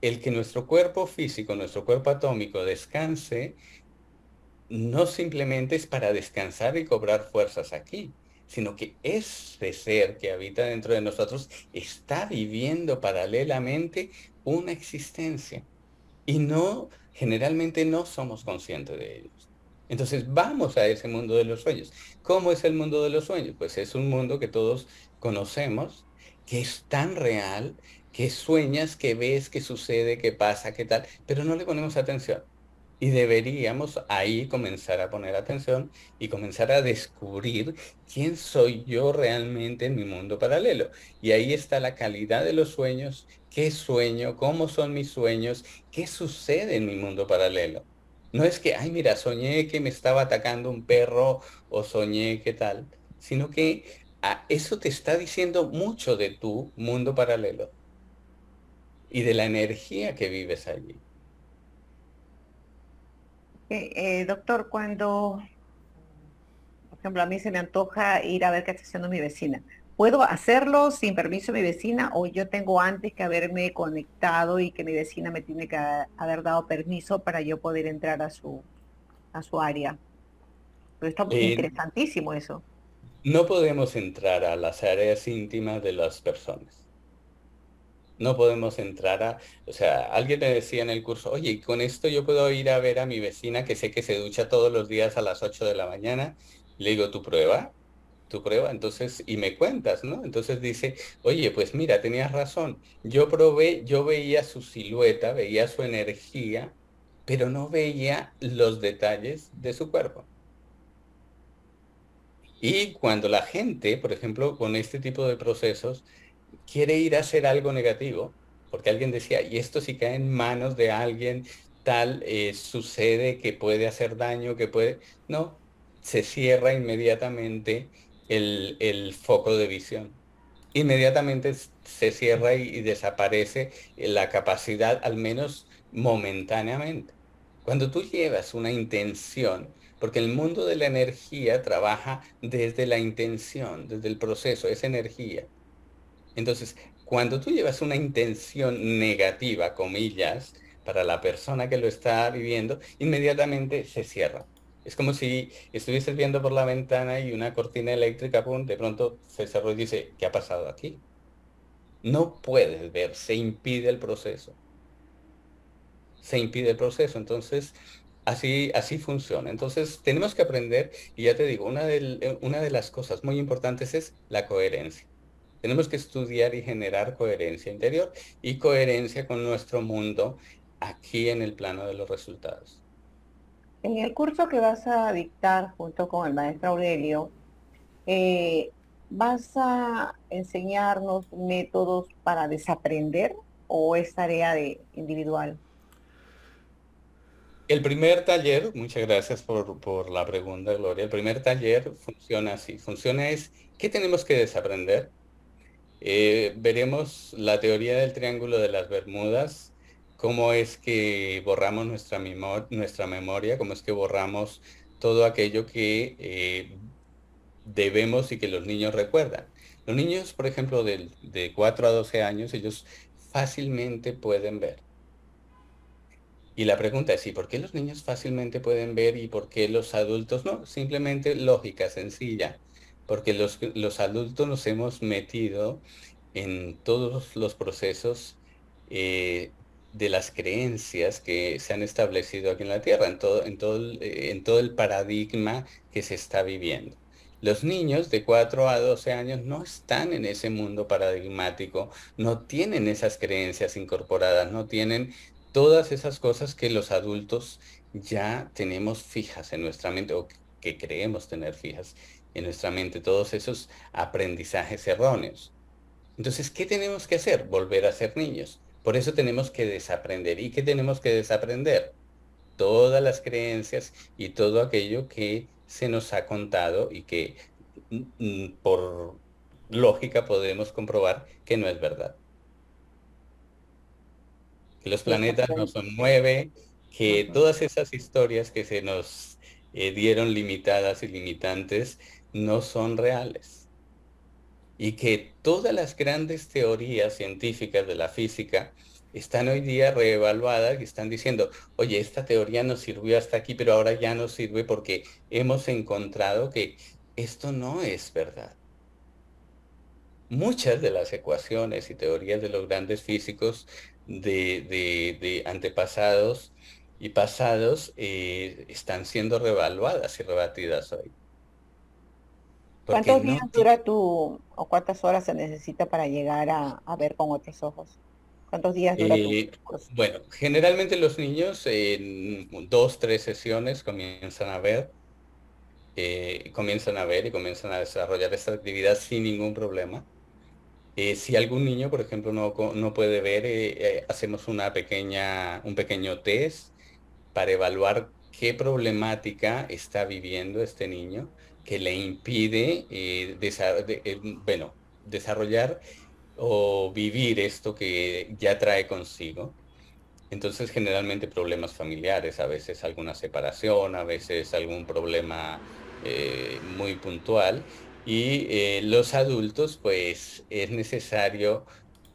El que nuestro cuerpo físico, nuestro cuerpo atómico descanse, no simplemente es para descansar y cobrar fuerzas aquí, sino que ese ser que habita dentro de nosotros está viviendo paralelamente una existencia y no, generalmente no somos conscientes de ellos. Entonces vamos a ese mundo de los sueños. ¿Cómo es el mundo de los sueños? Pues es un mundo que todos conocemos, que es tan real, que sueñas, que ves, que sucede, que pasa, que tal, pero no le ponemos atención. Y deberíamos ahí comenzar a poner atención y comenzar a descubrir quién soy yo realmente en mi mundo paralelo. Y ahí está la calidad de los sueños, qué sueño, cómo son mis sueños, qué sucede en mi mundo paralelo. No es que, ay, mira, soñé que me estaba atacando un perro o soñé que tal, sino que ah, eso te está diciendo mucho de tu mundo paralelo y de la energía que vives allí. Eh, eh, doctor, cuando, por ejemplo, a mí se me antoja ir a ver qué está haciendo mi vecina, ¿puedo hacerlo sin permiso de mi vecina o yo tengo antes que haberme conectado y que mi vecina me tiene que ha- haber dado permiso para yo poder entrar a su, a su área? Pero está Eh, interesantísimo eso. No podemos entrar a las áreas íntimas de las personas. No podemos entrar a, o sea, alguien me decía en el curso, oye, con esto yo puedo ir a ver a mi vecina que sé que se ducha todos los días a las 8 de la mañana. Le digo, ¿tu prueba? ¿Tu prueba? Entonces, y me cuentas, ¿no? Entonces dice, oye, pues mira, tenías razón. Yo probé, yo veía su silueta, veía su energía, pero no veía los detalles de su cuerpo. Y cuando la gente, por ejemplo, con este tipo de procesos, quiere ir a hacer algo negativo, porque alguien decía, y esto si cae en manos de alguien, tal, eh, sucede que puede hacer daño, que puede... No, se cierra inmediatamente el, el foco de visión. Inmediatamente se cierra y, y desaparece la capacidad, al menos momentáneamente. Cuando tú llevas una intención, porque el mundo de la energía trabaja desde la intención, desde el proceso, es energía. Entonces, cuando tú llevas una intención negativa, comillas, para la persona que lo está viviendo, inmediatamente se cierra. Es como si estuvieses viendo por la ventana y una cortina eléctrica, pum, de pronto se cerró y dice, ¿qué ha pasado aquí? No puedes ver, se impide el proceso. Se impide el proceso. Entonces, así, así funciona. Entonces, tenemos que aprender, y ya te digo, una una de las cosas muy importantes es la coherencia. Tenemos que estudiar y generar coherencia interior y coherencia con nuestro mundo aquí en el plano de los resultados. En el curso que vas a dictar junto con el maestro Aurelio, eh, ¿vas a enseñarnos métodos para desaprender o es tarea de individual? El primer taller, muchas gracias por, por, la pregunta, Gloria. El primer taller funciona así. Funciona es, ¿qué tenemos que desaprender? Eh, veremos la teoría del triángulo de las Bermudas, cómo es que borramos nuestra, nuestra memoria, cómo es que borramos todo aquello que eh, debemos y que los niños recuerdan. Los niños, por ejemplo, de, de 4 a 12 años, ellos fácilmente pueden ver y la pregunta es, ¿y por qué los niños fácilmente pueden ver y por qué los adultos no? Simplemente lógica, sencilla. Porque los, los adultos nos hemos metido en todos los procesos eh, de las creencias que se han establecido aquí en la Tierra, en todo, en todo, eh, en todo el paradigma que se está viviendo. Los niños de 4 a 12 años no están en ese mundo paradigmático, no tienen esas creencias incorporadas, no tienen todas esas cosas que los adultos ya tenemos fijas en nuestra mente o que creemos tener fijas en nuestra mente, todos esos aprendizajes erróneos. Entonces, ¿qué tenemos que hacer? Volver a ser niños. Por eso tenemos que desaprender. ¿Y qué tenemos que desaprender? Todas las creencias y todo aquello que se nos ha contado y que mm, mm, por lógica podemos comprobar que no es verdad que los planetas no son nueve, que todas esas historias que se nos eh, dieron limitadas y limitantes no son reales. Y que todas las grandes teorías científicas de la física están hoy día reevaluadas y están diciendo, oye, esta teoría nos sirvió hasta aquí, pero ahora ya no sirve porque hemos encontrado que esto no es verdad. Muchas de las ecuaciones y teorías de los grandes físicos de, antepasados y pasados eh, están siendo revaluadas y rebatidas hoy. ¿Cuántos días dura tu, o cuántas horas se necesita para llegar a, ver con otros ojos? ¿Cuántos días dura eh, Bueno, generalmente los niños en dos, tres sesiones comienzan a ver, eh, comienzan a ver y comienzan a desarrollar esta actividad sin ningún problema. Eh, si algún niño, por ejemplo, no, no puede ver, eh, hacemos una pequeña, un pequeño test para evaluar qué problemática está viviendo este niño que le impide bueno, desarrollar o vivir esto que ya trae consigo. Entonces, generalmente problemas familiares, a veces alguna separación, a veces algún problema muy puntual y eh, los adultos, pues es necesario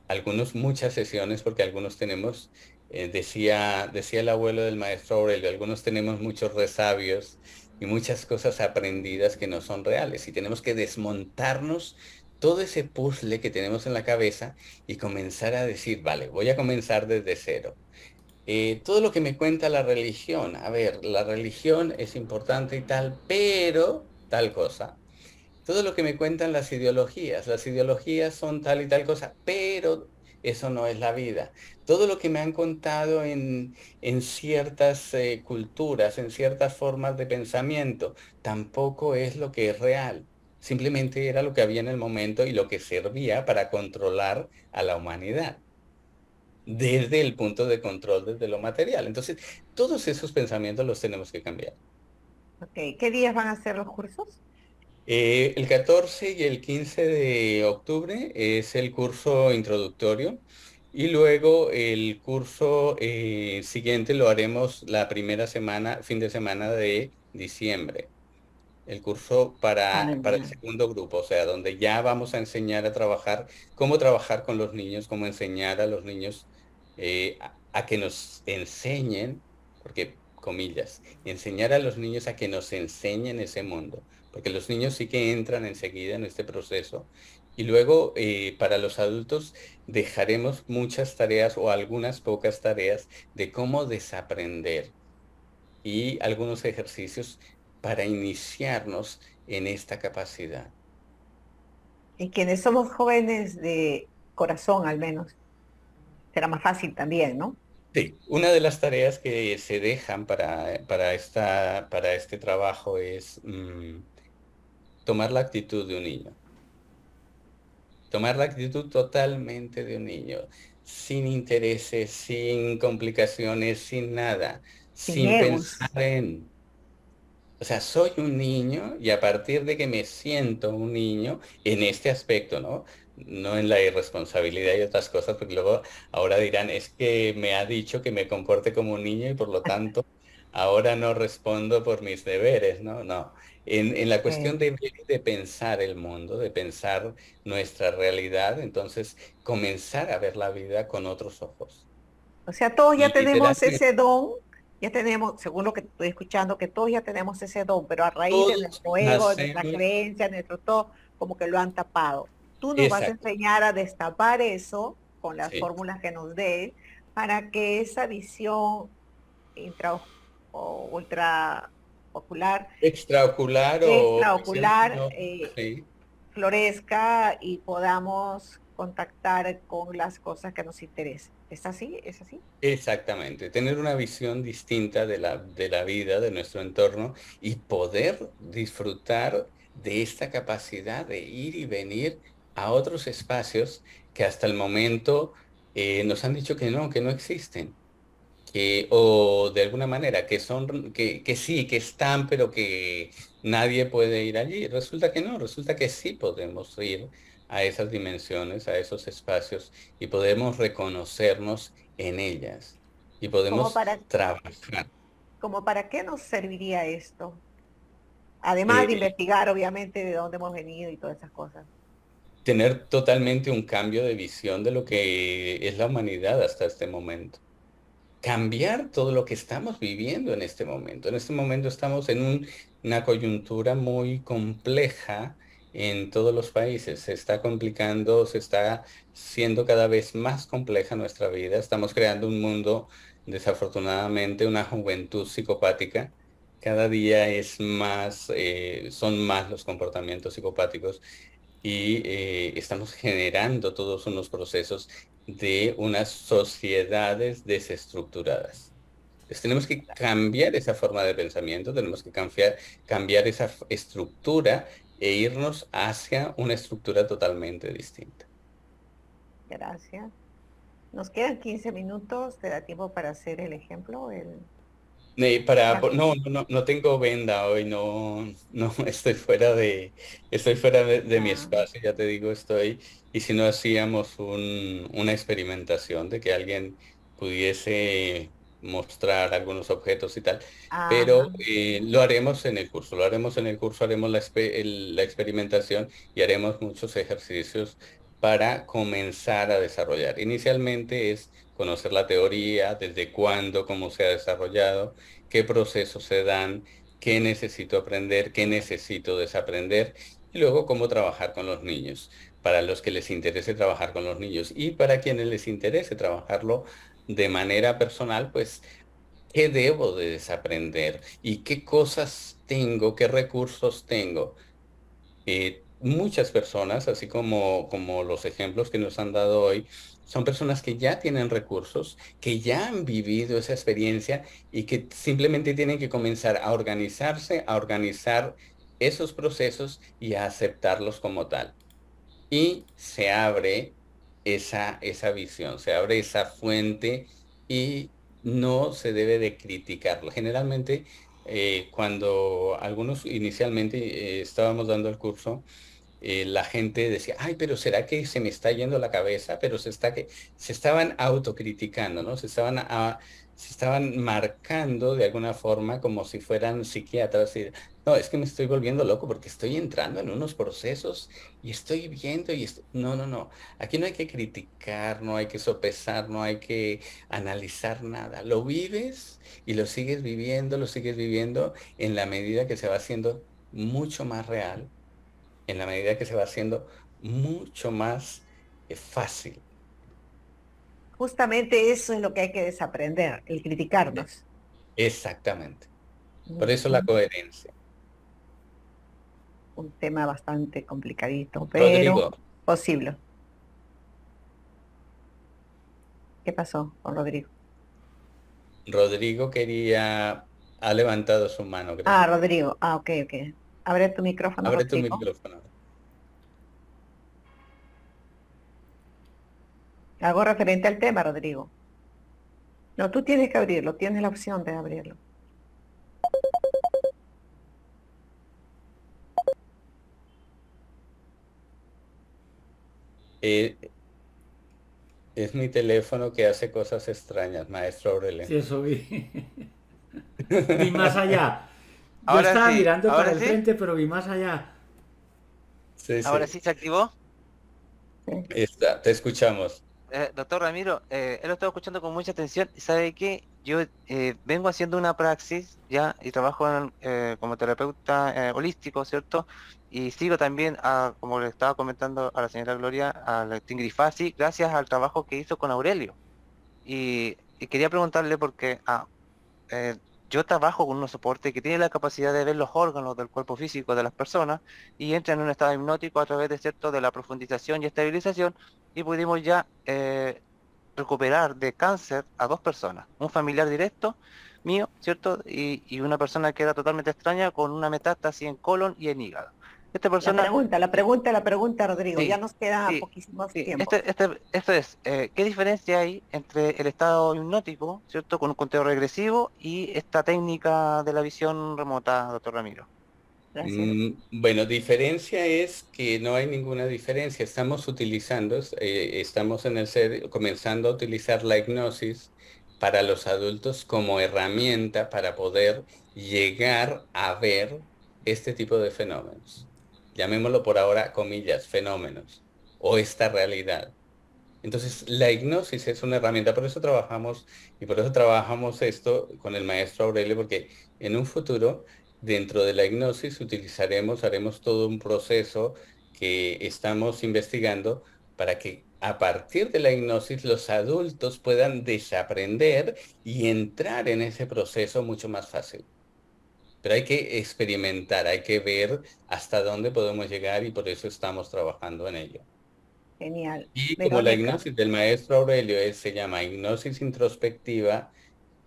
algunos, muchas sesiones, porque algunos tenemos, eh, decía, decía el abuelo del maestro Aurelio, algunos tenemos muchos resabios y muchas cosas aprendidas que no son reales. Y tenemos que desmontarnos todo ese puzzle que tenemos en la cabeza y comenzar a decir, vale, voy a comenzar desde cero. Eh, todo lo que me cuenta la religión, a ver, la religión es importante y tal, pero tal cosa todo lo que me cuentan las ideologías. Las ideologías son tal y tal cosa, pero eso no es la vida. Todo lo que me han contado en, ciertas eh, culturas, en ciertas formas de pensamiento, tampoco es lo que es real. Simplemente era lo que había en el momento y lo que servía para controlar a la humanidad desde el punto de control desde lo material. Entonces, todos esos pensamientos los tenemos que cambiar. ¿qué días van a ser los cursos? Eh, el 14 y el 15 de octubre es el curso introductorio y luego el curso eh, siguiente lo haremos la primera semana, fin de semana de diciembre. El curso para, para el segundo grupo, o sea, donde ya vamos a enseñar a trabajar, cómo trabajar con los niños, cómo enseñar a los niños eh, a que nos enseñen, porque comillas, enseñar a los niños a que nos enseñen ese mundo porque los niños sí que entran enseguida en este proceso. Y luego eh, para los adultos dejaremos muchas tareas o algunas pocas tareas de cómo desaprender y algunos ejercicios para iniciarnos en esta capacidad. Y quienes somos jóvenes de corazón al menos, será más fácil también, ¿no? Sí, una de las tareas que se dejan para, para, esta, para este trabajo es mm, tomar la actitud de un niño. tomar la actitud totalmente de un niño, sin intereses, sin complicaciones, sin nada, sin, pensar en... O sea, soy un niño y a partir de que me siento un niño en este aspecto, ¿no? No en la irresponsabilidad y otras cosas, porque luego ahora dirán, es que me ha dicho que me comporte como un niño y por lo tanto ahora no respondo por mis deberes, ¿no? No. En, la cuestión de, de, pensar el mundo, de pensar nuestra realidad, entonces comenzar a ver la vida con otros ojos. O sea, todos ya tenemos ese don, ya tenemos, según lo que estoy escuchando, que todos ya tenemos ese don, pero a raíz de nuestro ego, de nuestra creencia, nuestro todo, como que lo han tapado. Tú nos vas a enseñar a destapar eso con las fórmulas que nos dé para que esa visión intra o ultra ocular. Extraocular o extraocular eh, florezca y podamos contactar con las cosas que nos interesen. ¿Es así? ¿Es así? Exactamente. Tener una visión distinta de la, de la vida, de nuestro entorno y poder disfrutar de esta capacidad de ir y venir a otros espacios que hasta el momento eh, nos han dicho que no, que no existen o de alguna manera que son, que, que, sí, que están, pero que nadie puede ir allí. Resulta que no, resulta que sí podemos ir a esas dimensiones, a esos espacios y podemos reconocernos en ellas y podemos trabajar. ¿Como para qué nos serviría esto? Además de eh, investigar, obviamente, de dónde hemos venido y todas esas cosas. Tener totalmente un cambio de visión de lo que es la humanidad hasta este momento cambiar todo lo que estamos viviendo en este momento. En este momento estamos en una coyuntura muy compleja en todos los países. Se está complicando, se está siendo cada vez más compleja nuestra vida. Estamos creando un mundo, desafortunadamente, una juventud psicopática. Cada día es más, eh, son más los comportamientos psicopáticos y eh, estamos generando todos unos procesos de unas sociedades desestructuradas. tenemos que cambiar esa forma de pensamiento, tenemos que cambiar, cambiar esa estructura e irnos hacia una estructura totalmente distinta. Gracias. Nos quedan 15 minutos, ¿te da tiempo para hacer el ejemplo? El... para, no, no, no tengo venda hoy, no, no estoy fuera de, estoy fuera de, mi ah. espacio, ya te digo, estoy, y si no hacíamos un, una experimentación de que alguien pudiese mostrar algunos objetos y tal, pero eh, lo haremos en el curso, lo haremos en el curso, haremos la, la experimentación y haremos muchos ejercicios para comenzar a desarrollar. Inicialmente es conocer la teoría, desde cuándo, cómo se ha desarrollado, qué procesos se dan, qué necesito aprender, qué necesito desaprender y luego cómo trabajar con los niños, para los que les interese trabajar con los niños y para quienes les interese trabajarlo de manera personal, pues qué debo de desaprender y qué cosas tengo, qué recursos tengo. Eh, muchas personas, así como, como los ejemplos que nos han dado hoy, son personas que ya tienen recursos, que ya han vivido esa experiencia y que simplemente tienen que comenzar a organizarse, a organizar esos procesos y a aceptarlos como tal. Y se abre esa, esa visión, se abre esa fuente y no se debe de criticarlo. Generalmente, eh, cuando algunos inicialmente eh, estábamos dando el curso, eh, la gente decía, ay, pero ¿será que se me está yendo la cabeza? Pero se está que se estaban autocriticando, ¿no? Se estaban, se estaban marcando de alguna forma como si fueran psiquiatras. Y, no, es que me estoy volviendo loco porque estoy entrando en unos procesos y estoy viendo y no, no, no. Aquí no hay que criticar, no hay que sopesar, no hay que analizar nada. Lo vives y lo sigues viviendo, lo sigues viviendo en la medida que se va haciendo mucho más real en la medida que se va haciendo mucho más eh, fácil. Justamente eso es lo que hay que desaprender, el criticarnos. Exactamente. Por eso la coherencia. Un tema bastante complicadito, pero posible. ¿Qué pasó con Rodrigo? Rodrigo quería, ha levantado su mano. Ah, Rodrigo. Ah, ok, ok. Abre tu micrófono. Abre tu micrófono. Algo referente al tema, Rodrigo. No, tú tienes que abrirlo, tienes la opción de abrirlo. Eh, es mi teléfono que hace cosas extrañas, maestro Aurelio. Sí, eso vi. vi más allá. Yo Ahora estaba sí, mirando para ahora el sí. frente, pero vi más allá. Sí, sí. Ahora sí se activó. Está, te escuchamos. Eh, doctor Ramiro, eh, él lo estaba escuchando con mucha atención sabe que yo eh, vengo haciendo una praxis ya y trabajo en, eh, como terapeuta eh, holístico, ¿cierto? Y sigo también, a, como le estaba comentando a la señora Gloria, a la Tingri-Fasi, gracias al trabajo que hizo con Aurelio. Y, y quería preguntarle porque ah, eh, yo trabajo con un soporte que tiene la capacidad de ver los órganos del cuerpo físico de las personas y entra en un estado hipnótico a través de cierto de la profundización y estabilización y pudimos ya eh, recuperar de cáncer a dos personas, un familiar directo mío, ¿cierto? Y, y una persona que era totalmente extraña con una metástasis en colon y en hígado. Esta La persona pregunta, la pregunta, la pregunta, Rodrigo. Sí, ya nos queda sí, poquísimo Sí, tiempo. este, este, esto es, eh, ¿qué diferencia hay entre el estado hipnótico, ¿cierto? Con un conteo regresivo y esta técnica de la visión remota, doctor Ramiro. Mm, bueno, diferencia es que no hay ninguna diferencia. Estamos utilizando, eh, estamos en el ser, comenzando a utilizar la hipnosis para los adultos como herramienta para poder llegar a ver este tipo de fenómenos. Llamémoslo por ahora, comillas, fenómenos o esta realidad. Entonces, la hipnosis es una herramienta, por eso trabajamos y por eso trabajamos esto con el maestro Aurelio, porque en un futuro, dentro de la hipnosis, utilizaremos, haremos todo un proceso que estamos investigando para que a partir de la hipnosis los adultos puedan desaprender y entrar en ese proceso mucho más fácil. Pero hay que experimentar, hay que ver hasta dónde podemos llegar y por eso estamos trabajando en ello. Genial. Y como la hipnosis del maestro Aurelio es- se llama hipnosis introspectiva,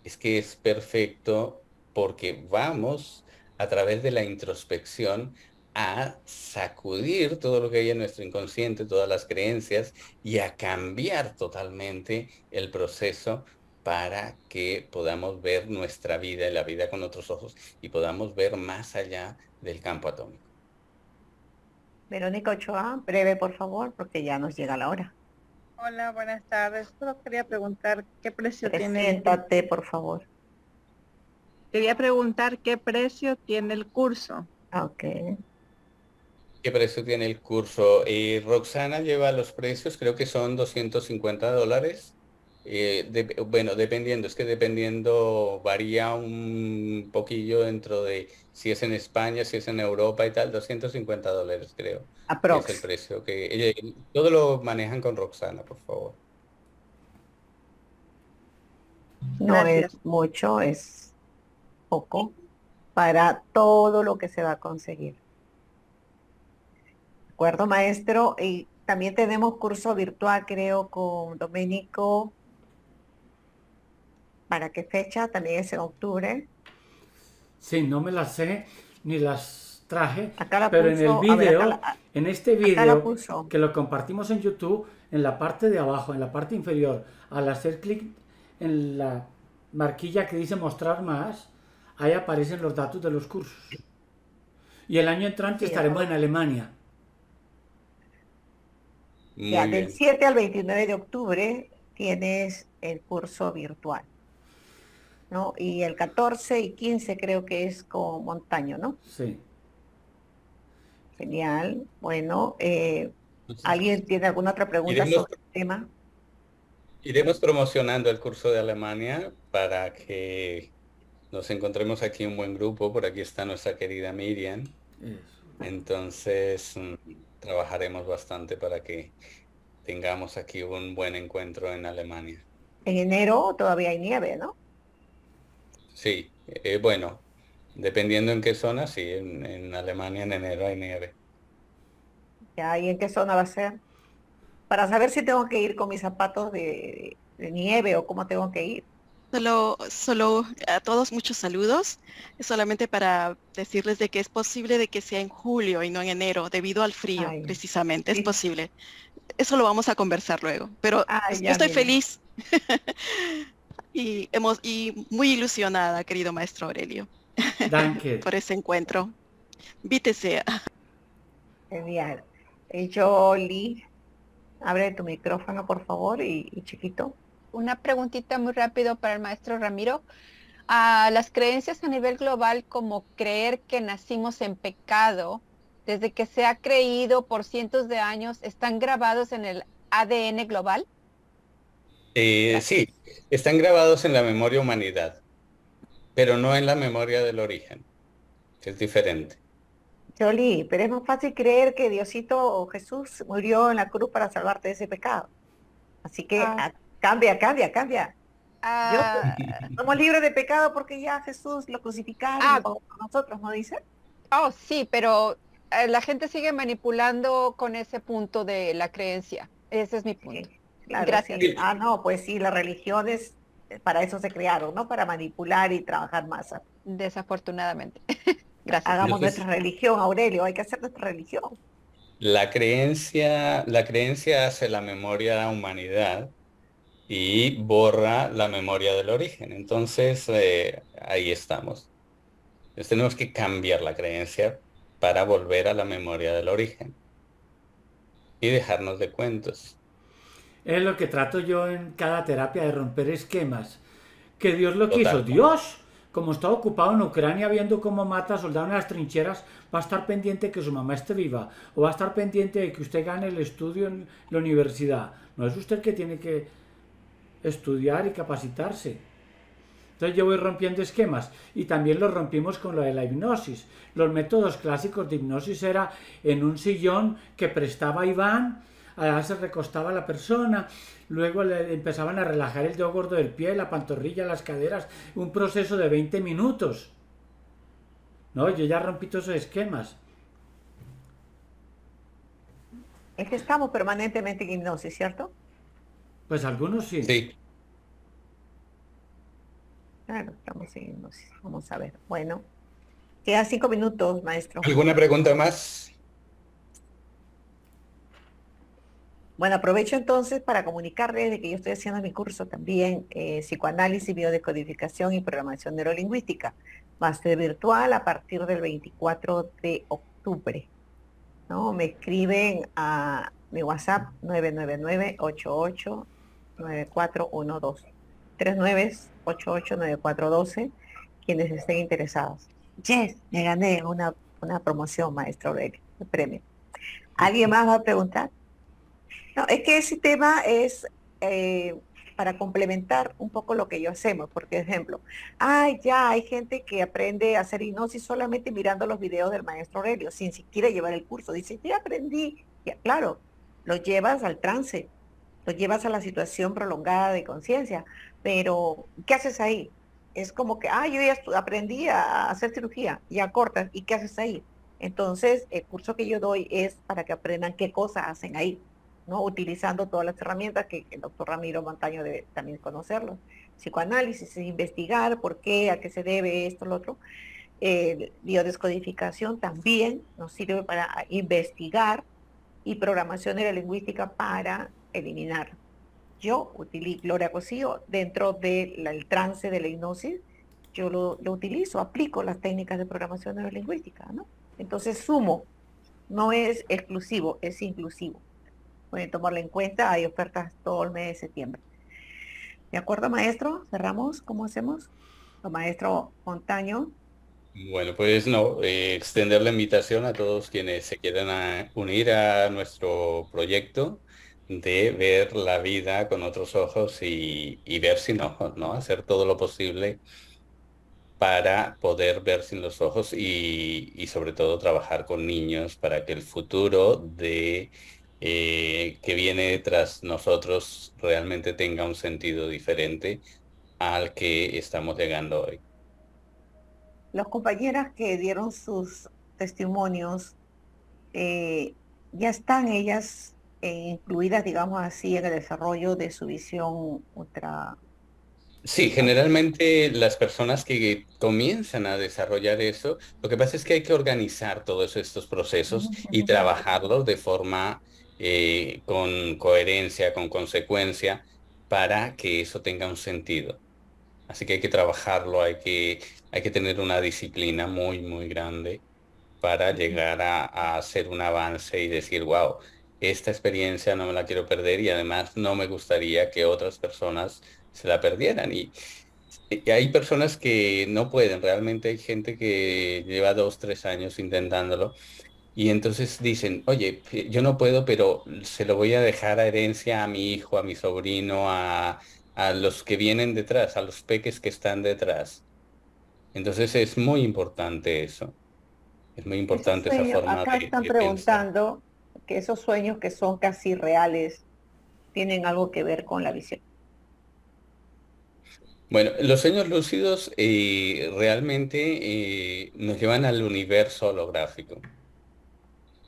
es que es perfecto porque vamos a través de la introspección a sacudir todo lo que hay en nuestro inconsciente, todas las creencias y a cambiar totalmente el proceso para que podamos ver nuestra vida y la vida con otros ojos y podamos ver más allá del campo atómico. Verónica Ochoa, breve por favor, porque ya nos llega la hora. Hola, buenas tardes. Solo quería preguntar qué precio tiene. Preséntate, por favor. Quería preguntar qué precio tiene el curso. Ok. ¿Qué precio tiene el curso? Eh, Roxana lleva los precios, creo que son 250 dólares. Eh, de- bueno, dependiendo, es que dependiendo varía un poquillo dentro de si es en España, si es en Europa y tal, 250 dólares creo. Aprox. Es el precio que eh, todo lo manejan con Roxana, por favor. No Gracias. es mucho, es poco para todo lo que se va a conseguir. ¿De acuerdo, maestro? Y también tenemos curso virtual, creo, con Domenico. ¿Para qué fecha? También es en octubre. Sí, no me las sé ni las traje, Acá la pero en el ver, acá la- en este puso. que lo compartimos en YouTube, en la parte de abajo, en la parte inferior, al hacer clic en la marquilla que dice mostrar más, ahí aparecen los datos de los cursos. Y el año entrante Sí, estaremos en Alemania. Ya, del 7 al 29 de octubre tienes el curso virtual. ¿No? Y el 14 y 15 creo que es con Montaño, ¿no? Sí. Genial. Bueno, eh, ¿alguien tiene alguna otra pregunta Iremos- sobre el tema? Iremos promocionando el curso de Alemania para que nos encontremos aquí un buen grupo. Por aquí está nuestra querida Miriam. Entonces mm, trabajaremos bastante para que tengamos aquí un buen encuentro en Alemania. En enero todavía hay nieve, ¿no? Sí, eh, bueno, dependiendo en qué zona, sí, en, en Alemania en enero hay nieve. Ya, ¿y en qué zona va a ser? Para saber si tengo que ir con mis zapatos de, de nieve o cómo tengo que ir. Solo, solo a todos muchos saludos. Es solamente para decirles de que es posible de que sea en julio y no en enero, debido al frío, Ay. precisamente. Es Sí. posible. eso lo vamos a conversar luego. Pero Ah, pues, yo estoy viene. feliz y, hemos, y muy ilusionada, querido maestro Aurelio, Danke. por ese encuentro. Bitte sehr. Genial. Eh, Jolie, abre tu micrófono, por favor, y, y chiquito. Una preguntita muy rápido para el maestro Ramiro. Ah, las creencias a nivel global como creer que nacimos en pecado, desde que se ha creído por cientos de años, están grabados en el ADN global. Eh, sí, están grabados en la memoria humanidad, pero no en la memoria del origen, que es diferente. Jolie, pero es más fácil creer que Diosito o Jesús murió en la cruz para salvarte de ese pecado. Así que Ah. ah, cambia, cambia, cambia. Ah, Somos libres de pecado porque ya Jesús lo crucificaron Ah. por nosotros, ¿no dice? oh, sí, pero eh, la gente sigue manipulando con ese punto de la creencia. Ese es mi punto. Claro, Gracias. sí. Ah, no, pues sí, las religiones para eso se crearon, ¿no? Para manipular y trabajar masa. Desafortunadamente. Gracias. Hagamos Entonces- nuestra religión, Aurelio, hay que hacer nuestra religión. La creencia, la creencia hace la memoria humanidad y borra la memoria del origen. Entonces, eh, ahí estamos. Entonces, tenemos que cambiar la creencia para volver a la memoria del origen y dejarnos de cuentos. Es lo que trato yo en cada terapia de romper esquemas. Que Dios lo quiso. Dios, como está ocupado en Ucrania viendo cómo mata a soldados en las trincheras, va a estar pendiente que su mamá esté viva. O va a estar pendiente de que usted gane el estudio en la universidad. No es usted el que tiene que estudiar y capacitarse. Entonces yo voy rompiendo esquemas y también los rompimos con lo de la hipnosis. Los métodos clásicos de hipnosis era en un sillón que prestaba Iván, allá se recostaba la persona, luego le empezaban a relajar el dedo gordo del pie, la pantorrilla, las caderas, un proceso de 20 minutos. No, yo ya rompí todos esos esquemas. Es que estamos permanentemente en hipnosis, ¿cierto? Pues algunos sí. Sí. Claro, estamos en hipnosis. Vamos a ver. Bueno, quedan cinco minutos, maestro. ¿Alguna pregunta más? Bueno, aprovecho entonces para comunicarles de que yo estoy haciendo mi curso también, eh, psicoanálisis, biodecodificación y programación neurolingüística. Ser virtual a partir del 24 de octubre. ¿no? Me escriben a mi WhatsApp 999-88-9412. 39-88-9412, quienes estén interesados. Yes, me gané una, una promoción, maestro Aurelio, de premio. ¿Alguien más va a preguntar? No, es que ese tema es eh, para complementar un poco lo que yo hacemos, porque ejemplo, ay, ya hay gente que aprende a hacer hipnosis solamente mirando los videos del maestro Aurelio, sin siquiera llevar el curso. Dice, ya aprendí, ya, claro, lo llevas al trance, lo llevas a la situación prolongada de conciencia, pero ¿qué haces ahí? Es como que, ah, yo ya aprendí a hacer cirugía, ya cortas, ¿y qué haces ahí? Entonces, el curso que yo doy es para que aprendan qué cosas hacen ahí. Utilizando todas las herramientas que, el doctor Ramiro Montaño debe también conocerlo. Psicoanálisis, investigar por qué, a qué se debe esto, lo otro. Biodescodificación también nos sirve para investigar y programación neurolingüística para eliminar. Yo utilizo Gloria Cosío dentro del trance de la hipnosis, yo lo, lo utilizo, aplico las técnicas de programación neurolingüística, ¿no? Entonces sumo, no es exclusivo, es inclusivo pueden tomarlo en cuenta. Hay ofertas todo el mes de septiembre. ¿De acuerdo, maestro? ¿Cerramos? ¿Cómo hacemos? O maestro Montaño. Bueno, pues no, eh, extender la invitación a todos quienes se quieran unir a nuestro proyecto de ver la vida con otros ojos y, y ver sin ojos, ¿no? Hacer todo lo posible para poder ver sin los ojos y, y sobre todo trabajar con niños para que el futuro de eh, que viene tras nosotros realmente tenga un sentido diferente al que estamos llegando hoy. Las compañeras que dieron sus testimonios, eh, ya están ellas eh, incluidas, digamos así, en el desarrollo de su visión ultra... Sí, generalmente las personas que comienzan a desarrollar eso, lo que pasa es que hay que organizar todos estos procesos y trabajarlos de forma eh, con coherencia, con consecuencia, para que eso tenga un sentido. Así que hay que trabajarlo, hay que, hay que tener una disciplina muy, muy grande para llegar a, a hacer un avance y decir, wow, esta experiencia no me la quiero perder y además no me gustaría que otras personas se la perdieran. Y, y hay personas que no pueden, realmente hay gente que lleva dos, tres años intentándolo y entonces dicen, oye, yo no puedo, pero se lo voy a dejar a herencia a mi hijo, a mi sobrino, a, a los que vienen detrás, a los peques que están detrás. Entonces es muy importante eso. Es muy importante esa forma acá de, están de pensar. preguntando que esos sueños que son casi reales tienen algo que ver con la visión. Bueno, los sueños lúcidos eh, realmente eh, nos llevan al universo holográfico.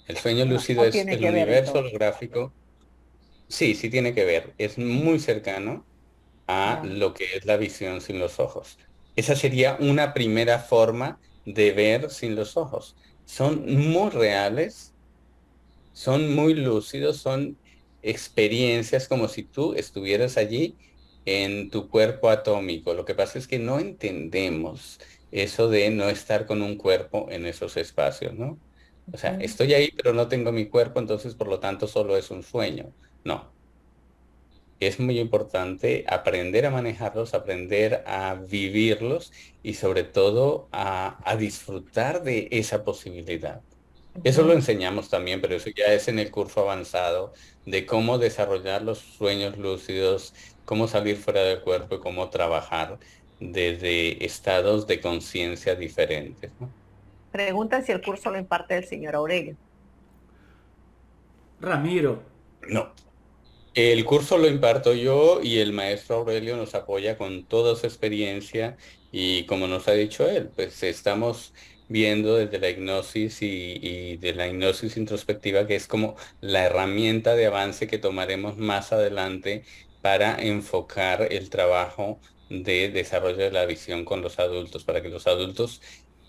El sueño lúcido es el universo holográfico. Sí, sí tiene que ver. Es muy cercano a Ya. lo que es la visión sin los ojos. Esa sería una primera forma de ver sin los ojos. Son muy reales, son muy lúcidos, son experiencias como si tú estuvieras allí en tu cuerpo atómico. Lo que pasa es que no entendemos eso de no estar con un cuerpo en esos espacios, ¿no? O sea, estoy ahí, pero no tengo mi cuerpo, entonces por lo tanto solo es un sueño. No. Es muy importante aprender a manejarlos, aprender a vivirlos y sobre todo a, a disfrutar de esa posibilidad. Eso lo enseñamos también, pero eso ya es en el curso avanzado de cómo desarrollar los sueños lúcidos, cómo salir fuera del cuerpo y cómo trabajar desde estados de conciencia diferentes, ¿no? Preguntan si el curso lo imparte el señor Aurelio. Ramiro, No. El curso lo imparto yo y el maestro Aurelio nos apoya con toda su experiencia y como nos ha dicho él, pues estamos viendo desde la hipnosis y, y de la hipnosis introspectiva que es como la herramienta de avance que tomaremos más adelante para enfocar el trabajo de desarrollo de la visión con los adultos, para que los adultos,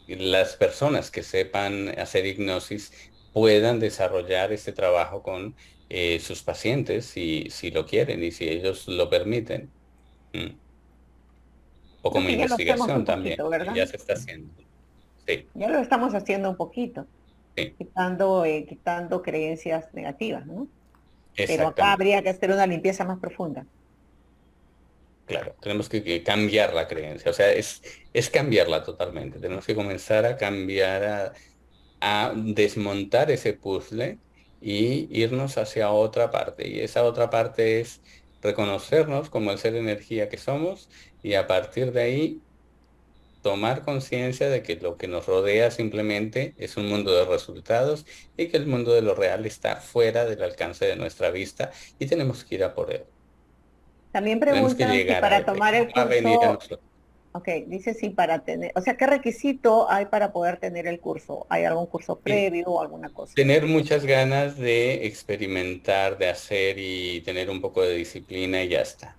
las personas que sepan hacer hipnosis, puedan desarrollar este trabajo con eh, sus pacientes si, si lo quieren y si ellos lo permiten. Mm. O como investigación también, ya se está haciendo. Sí, Ya lo estamos haciendo un poquito, sí, quitando, eh, quitando creencias negativas, ¿no? Pero acá habría que hacer una limpieza más profunda. Claro, tenemos que, cambiar la creencia, o sea, es, es cambiarla totalmente. Tenemos que comenzar a cambiar, a, a desmontar ese puzzle y irnos hacia otra parte. Y esa otra parte es reconocernos como el ser energía que somos y a partir de ahí tomar conciencia de que lo que nos rodea simplemente es un mundo de resultados y que el mundo de lo real está fuera del alcance de nuestra vista y tenemos que ir a por él. También preguntan si a para tomar el curso, ok, dice si para tener, o sea, ¿qué requisito hay para poder tener el curso? ¿Hay algún curso previo o alguna cosa? Tener muchas ganas de experimentar, de hacer y tener un poco de disciplina y ya está.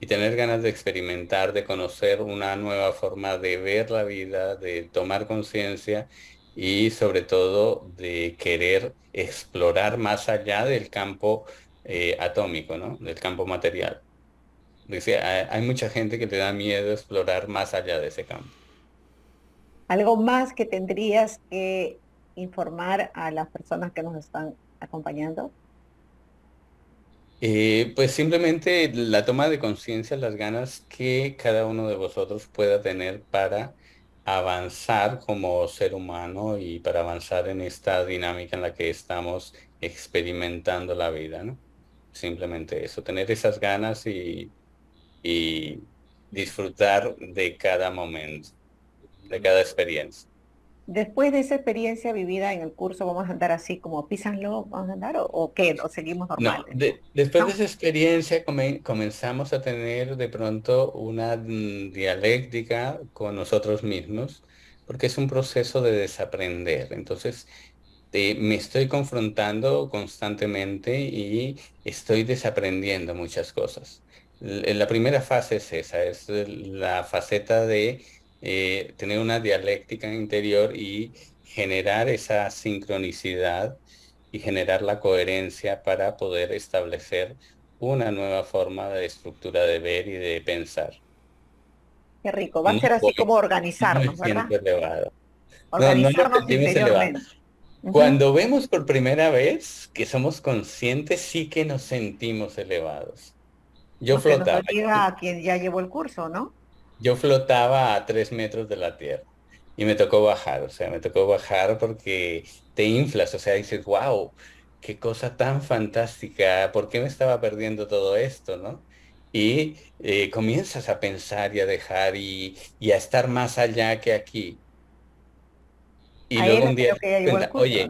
Y tener ganas de experimentar, de conocer una nueva forma de ver la vida, de tomar conciencia y sobre todo de querer explorar más allá del campo eh, atómico, ¿no? Del campo material. Dice, hay, hay mucha gente que le da miedo explorar más allá de ese campo. ¿Algo más que tendrías que informar a las personas que nos están acompañando? Eh, pues simplemente la toma de conciencia, las ganas que cada uno de vosotros pueda tener para avanzar como ser humano y para avanzar en esta dinámica en la que estamos experimentando la vida, ¿no? Simplemente eso, tener esas ganas y, y disfrutar de cada momento, de cada experiencia. Después de esa experiencia vivida en el curso, ¿vamos a andar así como písanlo? ¿Vamos a andar o, o qué? ¿O seguimos No, normales? de- después ¿No? de esa experiencia come- comenzamos a tener de pronto una mm, dialéctica con nosotros mismos, porque es un proceso de desaprender. Entonces, eh, me estoy confrontando constantemente y estoy desaprendiendo muchas cosas. L- La primera fase es esa, es la faceta de eh, tener una dialéctica interior y generar esa sincronicidad y generar la coherencia para poder establecer una nueva forma de estructura de ver y de pensar. Qué rico, va a ser así como organizarnos, ¿verdad? Elevado. Organizarnos interiormente. Cuando vemos por primera vez que somos conscientes, sí que nos sentimos elevados. Yo flotaba. a quien ya llevó el curso, ¿no? Yo flotaba a tres metros de la tierra y me tocó bajar, o sea, me tocó bajar porque te inflas, o sea, dices, wow, qué cosa tan fantástica, ¿por qué me estaba perdiendo todo esto, no? Y eh, comienzas a pensar y a dejar y, a estar más allá que aquí. Y luego un día, oye,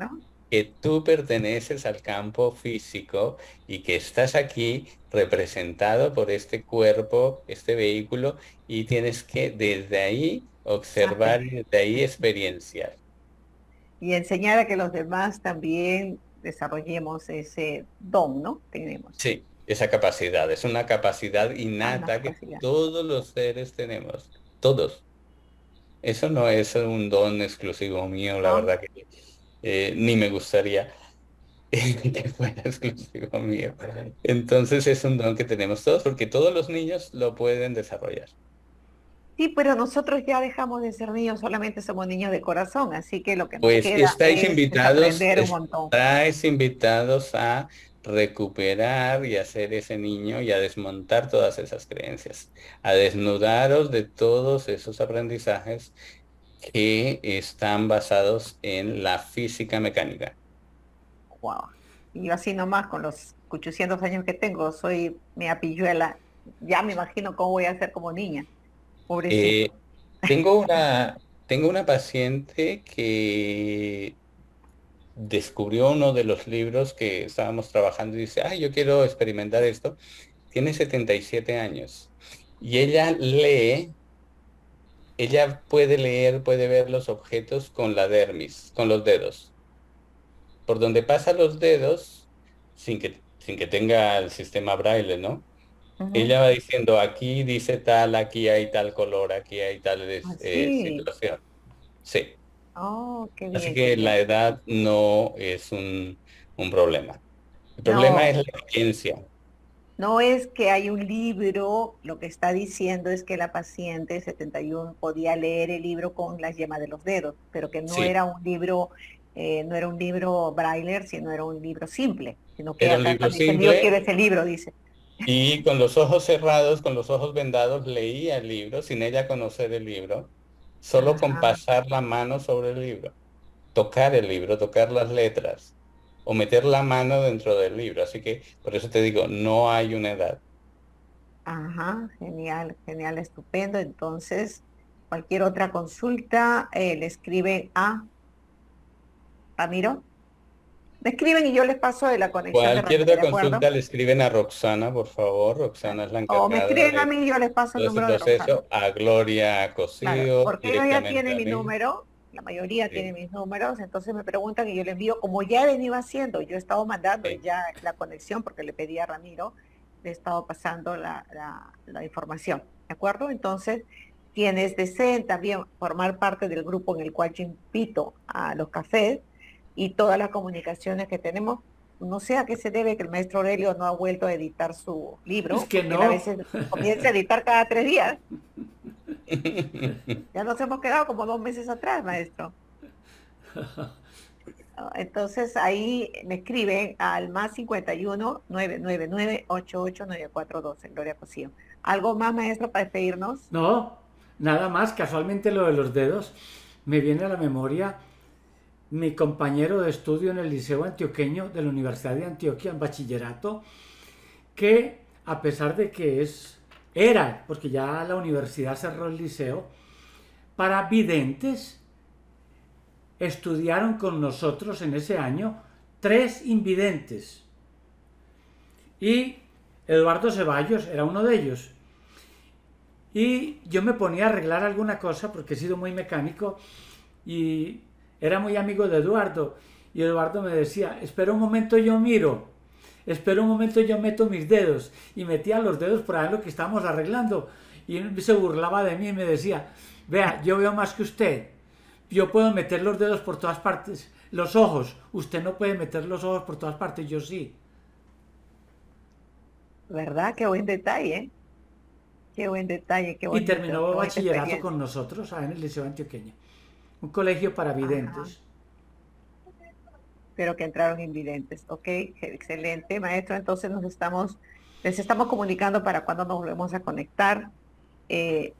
que tú perteneces al campo físico y que estás aquí representado por este cuerpo, este vehículo, y tienes que desde ahí observar y desde ahí experienciar. Y enseñar a que los demás también desarrollemos ese don, ¿no? Tenemos. Sí, esa capacidad, es una capacidad innata que todos los seres tenemos, todos. Eso no es un don exclusivo mío, la verdad que eh, ni me gustaría que fuera exclusivo mío. Entonces es un don que tenemos todos porque todos los niños lo pueden desarrollar. Sí, pero nosotros ya dejamos de ser niños, solamente somos niños de corazón, así que lo que nos pues queda estáis es invitados, aprender un montón. estáis invitados a recuperar y hacer ese niño y a desmontar todas esas creencias, a desnudaros de todos esos aprendizajes que están basados en la física mecánica. Wow. Y yo así nomás con los 800 años que tengo, soy mi apilluela, ya me imagino cómo voy a ser como niña. Eh, tengo, una, tengo una paciente que descubrió uno de los libros que estábamos trabajando y dice, ay, yo quiero experimentar esto. Tiene 77 años y ella lee, ella puede leer, puede ver los objetos con la dermis, con los dedos. Por donde pasa los dedos, sin que, sin que tenga el sistema braille, ¿no? Ella va diciendo, aquí dice tal, aquí hay tal color, aquí hay tal ¿Ah, eh, situación. Sí. Oh, qué bien, Así que la edad no es un, problema. El problema es la experiencia. No es que hay un libro, lo que está diciendo es que la paciente 71 podía leer el libro con las yemas de los dedos, pero que no era un libro, eh, no era un libro braille, sino era un libro simple, sino que era un libro simple. Yo quiero ese libro, dice. Y con los ojos cerrados, con los ojos vendados, leía el libro sin ella conocer el libro, solo con pasar la mano sobre el libro, tocar el libro, tocar las letras o meter la mano dentro del libro. Así que por eso te digo, no hay una edad. Ajá, genial, genial, estupendo. Entonces, cualquier otra consulta, eh, le escribe a Ramiro. Me escriben y yo les paso de la conexión. Cualquier otra consulta le escriben a Roxana, por favor. Roxana es la encargada. O me escriben a mí y yo les paso el número de Roxana. A Gloria Cosío. porque ellos ya tienen mi número, la mayoría tiene mis números, entonces me preguntan y yo le envío, como ya he venido haciendo, yo he estado mandando ya la conexión porque le pedí a Ramiro, le he estado pasando la, la información, ¿de acuerdo? Entonces, quienes deseen también formar parte del grupo en el cual yo invito a los cafés, y todas las comunicaciones que tenemos. No sé a qué se debe que el maestro Aurelio no ha vuelto a editar su libro. Es que no. A veces comienza a editar cada tres días. Ya nos hemos quedado como dos meses atrás, maestro. Entonces ahí me escriben al más 51 999 889412, Gloria Cosío. ¿Algo más, maestro, para despedirnos? No, nada más. Casualmente lo de los dedos me viene a la memoria mi compañero de estudio en el Liceo Antioqueño de la Universidad de Antioquia en bachillerato, que a pesar de que es, era, porque ya la universidad cerró el liceo, para videntes, estudiaron con nosotros en ese año tres invidentes. Y Eduardo Ceballos era uno de ellos. Y yo me ponía a arreglar alguna cosa porque he sido muy mecánico y era muy amigo de Eduardo y Eduardo me decía, espera un momento yo miro, espera un momento yo meto mis dedos y metía los dedos por ahí lo que estábamos arreglando y él se burlaba de mí y me decía, vea, yo veo más que usted, yo puedo meter los dedos por todas partes, Los ojos, usted no puede meter los ojos por todas partes, yo sí. ¿Verdad? Qué buen detalle. ¿eh? Qué buen detalle, qué Y bonito, terminó bonita bachillerato con nosotros en el Liceo Antioqueño. Un colegio para videntes. pero que entraron invidentes. Ok, excelente, maestro. Entonces nos estamos, les estamos comunicando para cuando nos volvemos a conectar. Eh,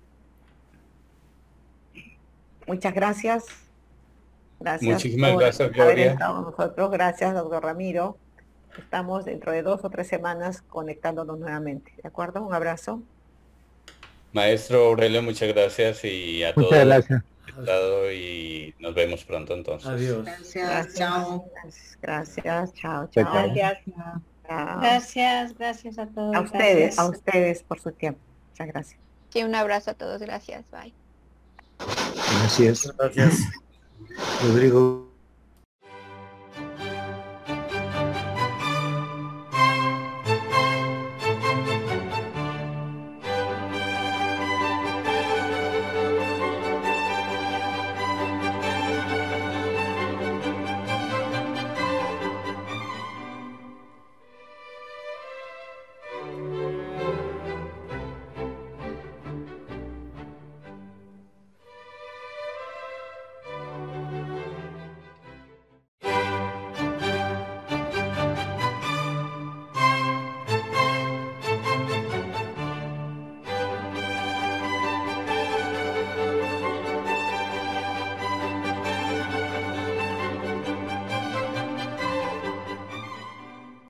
muchas gracias. Gracias. Muchísimas por gracias, haber Gloria. estado nosotros. Gracias, doctor Ramiro. Estamos dentro de dos o tres semanas conectándonos nuevamente. ¿De acuerdo? Un abrazo. Maestro Aurelio, muchas gracias y a Muchas todos. gracias. Y nos vemos pronto entonces. Adiós. Gracias, chao. Gracias, chao, Chao, chao. chao. Gracias. Chao. Gracias, gracias a todos. A ustedes, gracias. a ustedes por su tiempo. Muchas gracias. Sí, un abrazo a todos. Gracias. Bye. Gracias. Gracias. Rodrigo.